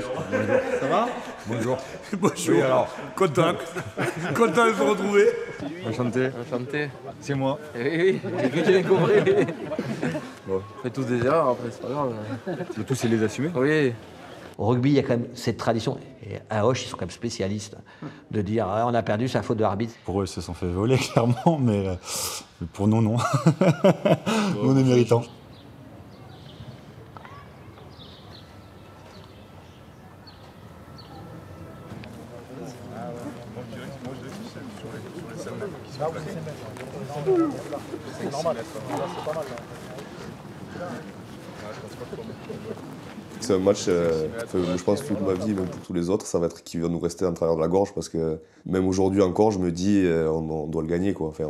Ça va Bonjour. Bonjour. Oui, alors, Content. Content de vous retrouver. Enchanté. Enchanté. C'est moi. Eh oui, oui, j'ai vu qu'il avait compris. Bon, on fait tous des erreurs, après c'est pas grave. Le tout c'est les assumer. Oui. Au rugby, il y a quand même cette tradition, et à Hoche, ils sont quand même spécialistes, de dire Ah, on a perdu, c'est la faute de l'arbitre. Pour eux, ils se sont fait voler, clairement, mais, euh, mais pour nous, non. nous, on est méritants. C'est normal, c'est pas mal. C'est un match, euh, je pense toute ma vie, même pour tous les autres, ça va être qui va nous rester en travers de la gorge parce que même aujourd'hui encore, je me dis, euh, on, on doit le gagner. quoi. Enfin,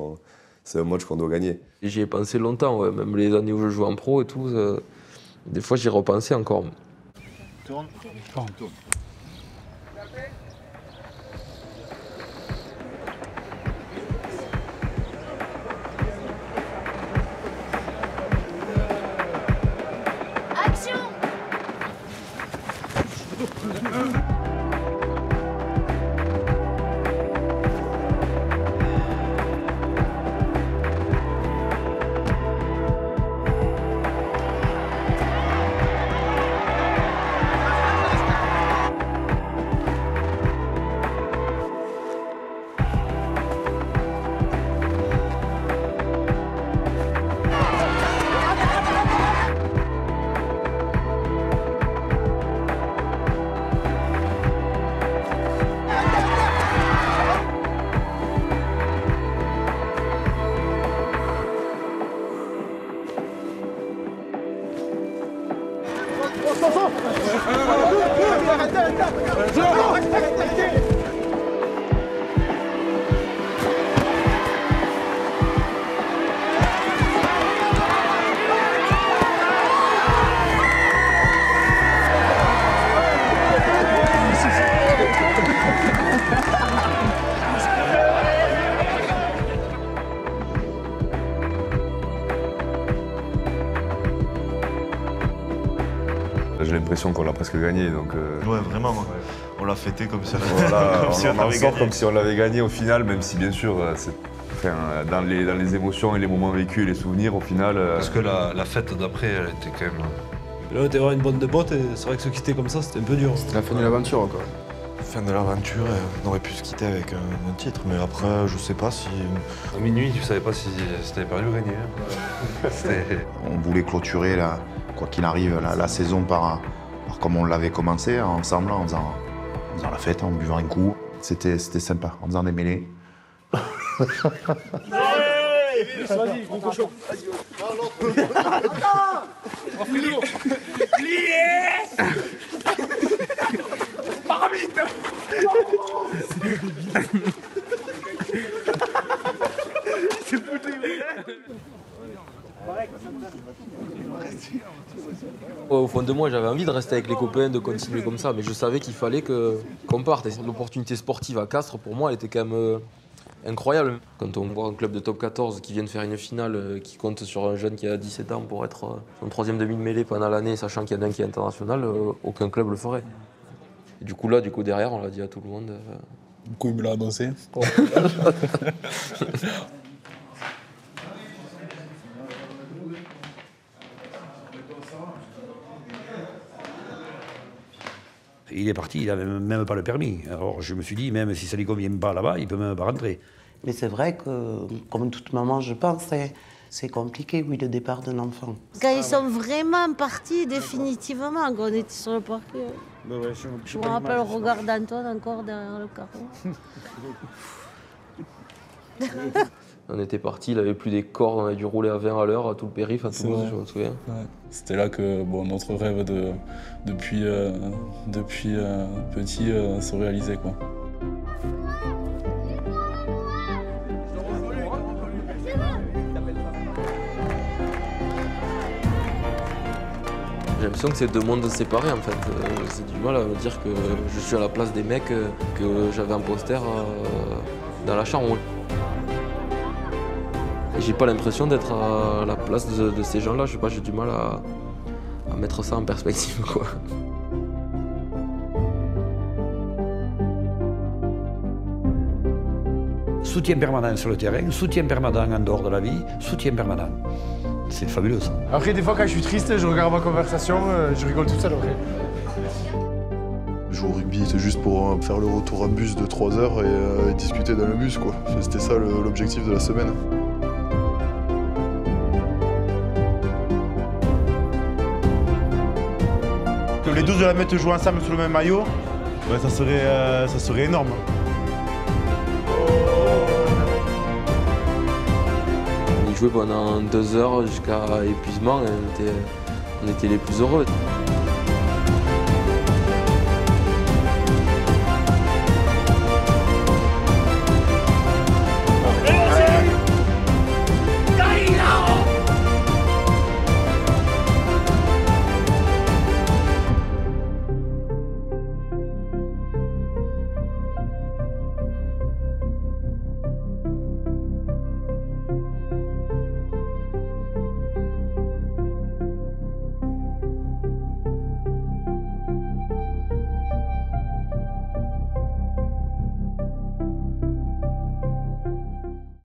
c'est un match qu'on doit gagner. J'y ai pensé longtemps, ouais. même les années où je jouais en pro et tout. euh, des fois, j'y repensais encore. Tourne. Action J'ai l'impression qu'on l'a presque gagné. Donc, euh, Ouais, vraiment. On l'a fêté comme si on voilà, comme si on, gagné. comme si on l'avait gagné au final, même si bien sûr, euh, c'est- enfin, euh, dans, les, dans les émotions et les moments vécus et les souvenirs, au final. euh, Parce que la, la fête d'après, elle était quand même. Là, on était voir une bande de potes et c'est vrai que se quitter comme ça, c'était un peu dur. C'était la fin de l'aventure, quoi. Fin de l'aventure, on aurait pu se quitter avec un, un titre, mais après, je sais pas si. À minuit, tu savais pas si, si t'avais perdu ou gagné. hein. On voulait clôturer, la- quoi qu'il arrive, la, la saison par, par comme on l'avait commencé, ensemble, en faisant, la fête, en buvant un coup. C'était sympa, en faisant des mêlées. Vas-y, cochon. Au fond de moi, j'avais envie de rester avec les copains, de continuer comme ça, mais je savais qu'il fallait que- qu'on parte. L'opportunité sportive à Castres, pour moi, elle était quand même euh, incroyable. Quand on voit un club de top 14 qui vient de faire une finale, euh, qui compte sur un jeune qui a 17 ans pour être euh, son troisième demi de mêlée pendant l'année, sachant qu'il y en a un qui est international, aucun club le ferait. Et du coup, là, du coup, derrière, on l'a dit à tout le monde. Du coup, il me l'a annoncé. Il est parti, il n'avait même pas le permis. Alors je me suis dit, même si ça ne lui convient pas là-bas, il peut même pas rentrer. Mais c'est vrai que, comme toute maman, je pense, c'est- c'est compliqué, oui, le départ d'un enfant. Quand ils sont vraiment partis définitivement, quand on était sur le parquet. Je me rappelle le regard d'Antoine encore derrière le carreau. On était parti, il avait plus des cordes, on avait dû rouler à 20 à l'heure à tout le périph' à C'est Toulouse, vrai. je me souviens. Ouais. C'était là que bon, notre rêve de, depuis, euh, depuis euh, petit euh, se réalisait. Quoi. J'ai l'impression que c'est deux mondes séparés en fait. C'est du mal à me dire que je suis à la place des mecs que j'avais un poster dans la chambre. J'ai pas l'impression d'être à la place de, de ces gens-là. Je sais pas, j'ai du mal à, à mettre ça en perspective quoi. Soutien permanent sur le terrain, soutien permanent en dehors de la vie, soutien permanent. C'est fabuleux ça. Après, des fois, quand je suis triste, je regarde ma conversation, euh, je rigole tout seul après. Jouer au rugby, c'est juste pour euh, faire le retour en bus de 3 heures et, euh, et discuter dans le bus, quoi. C'était ça l'objectif de la semaine. les 12 de la Mette jouent ensemble sous le même maillot, euh, ça, serait, énorme. On y jouait pendant deux heures jusqu'à épuisement et on était, on était les plus heureux.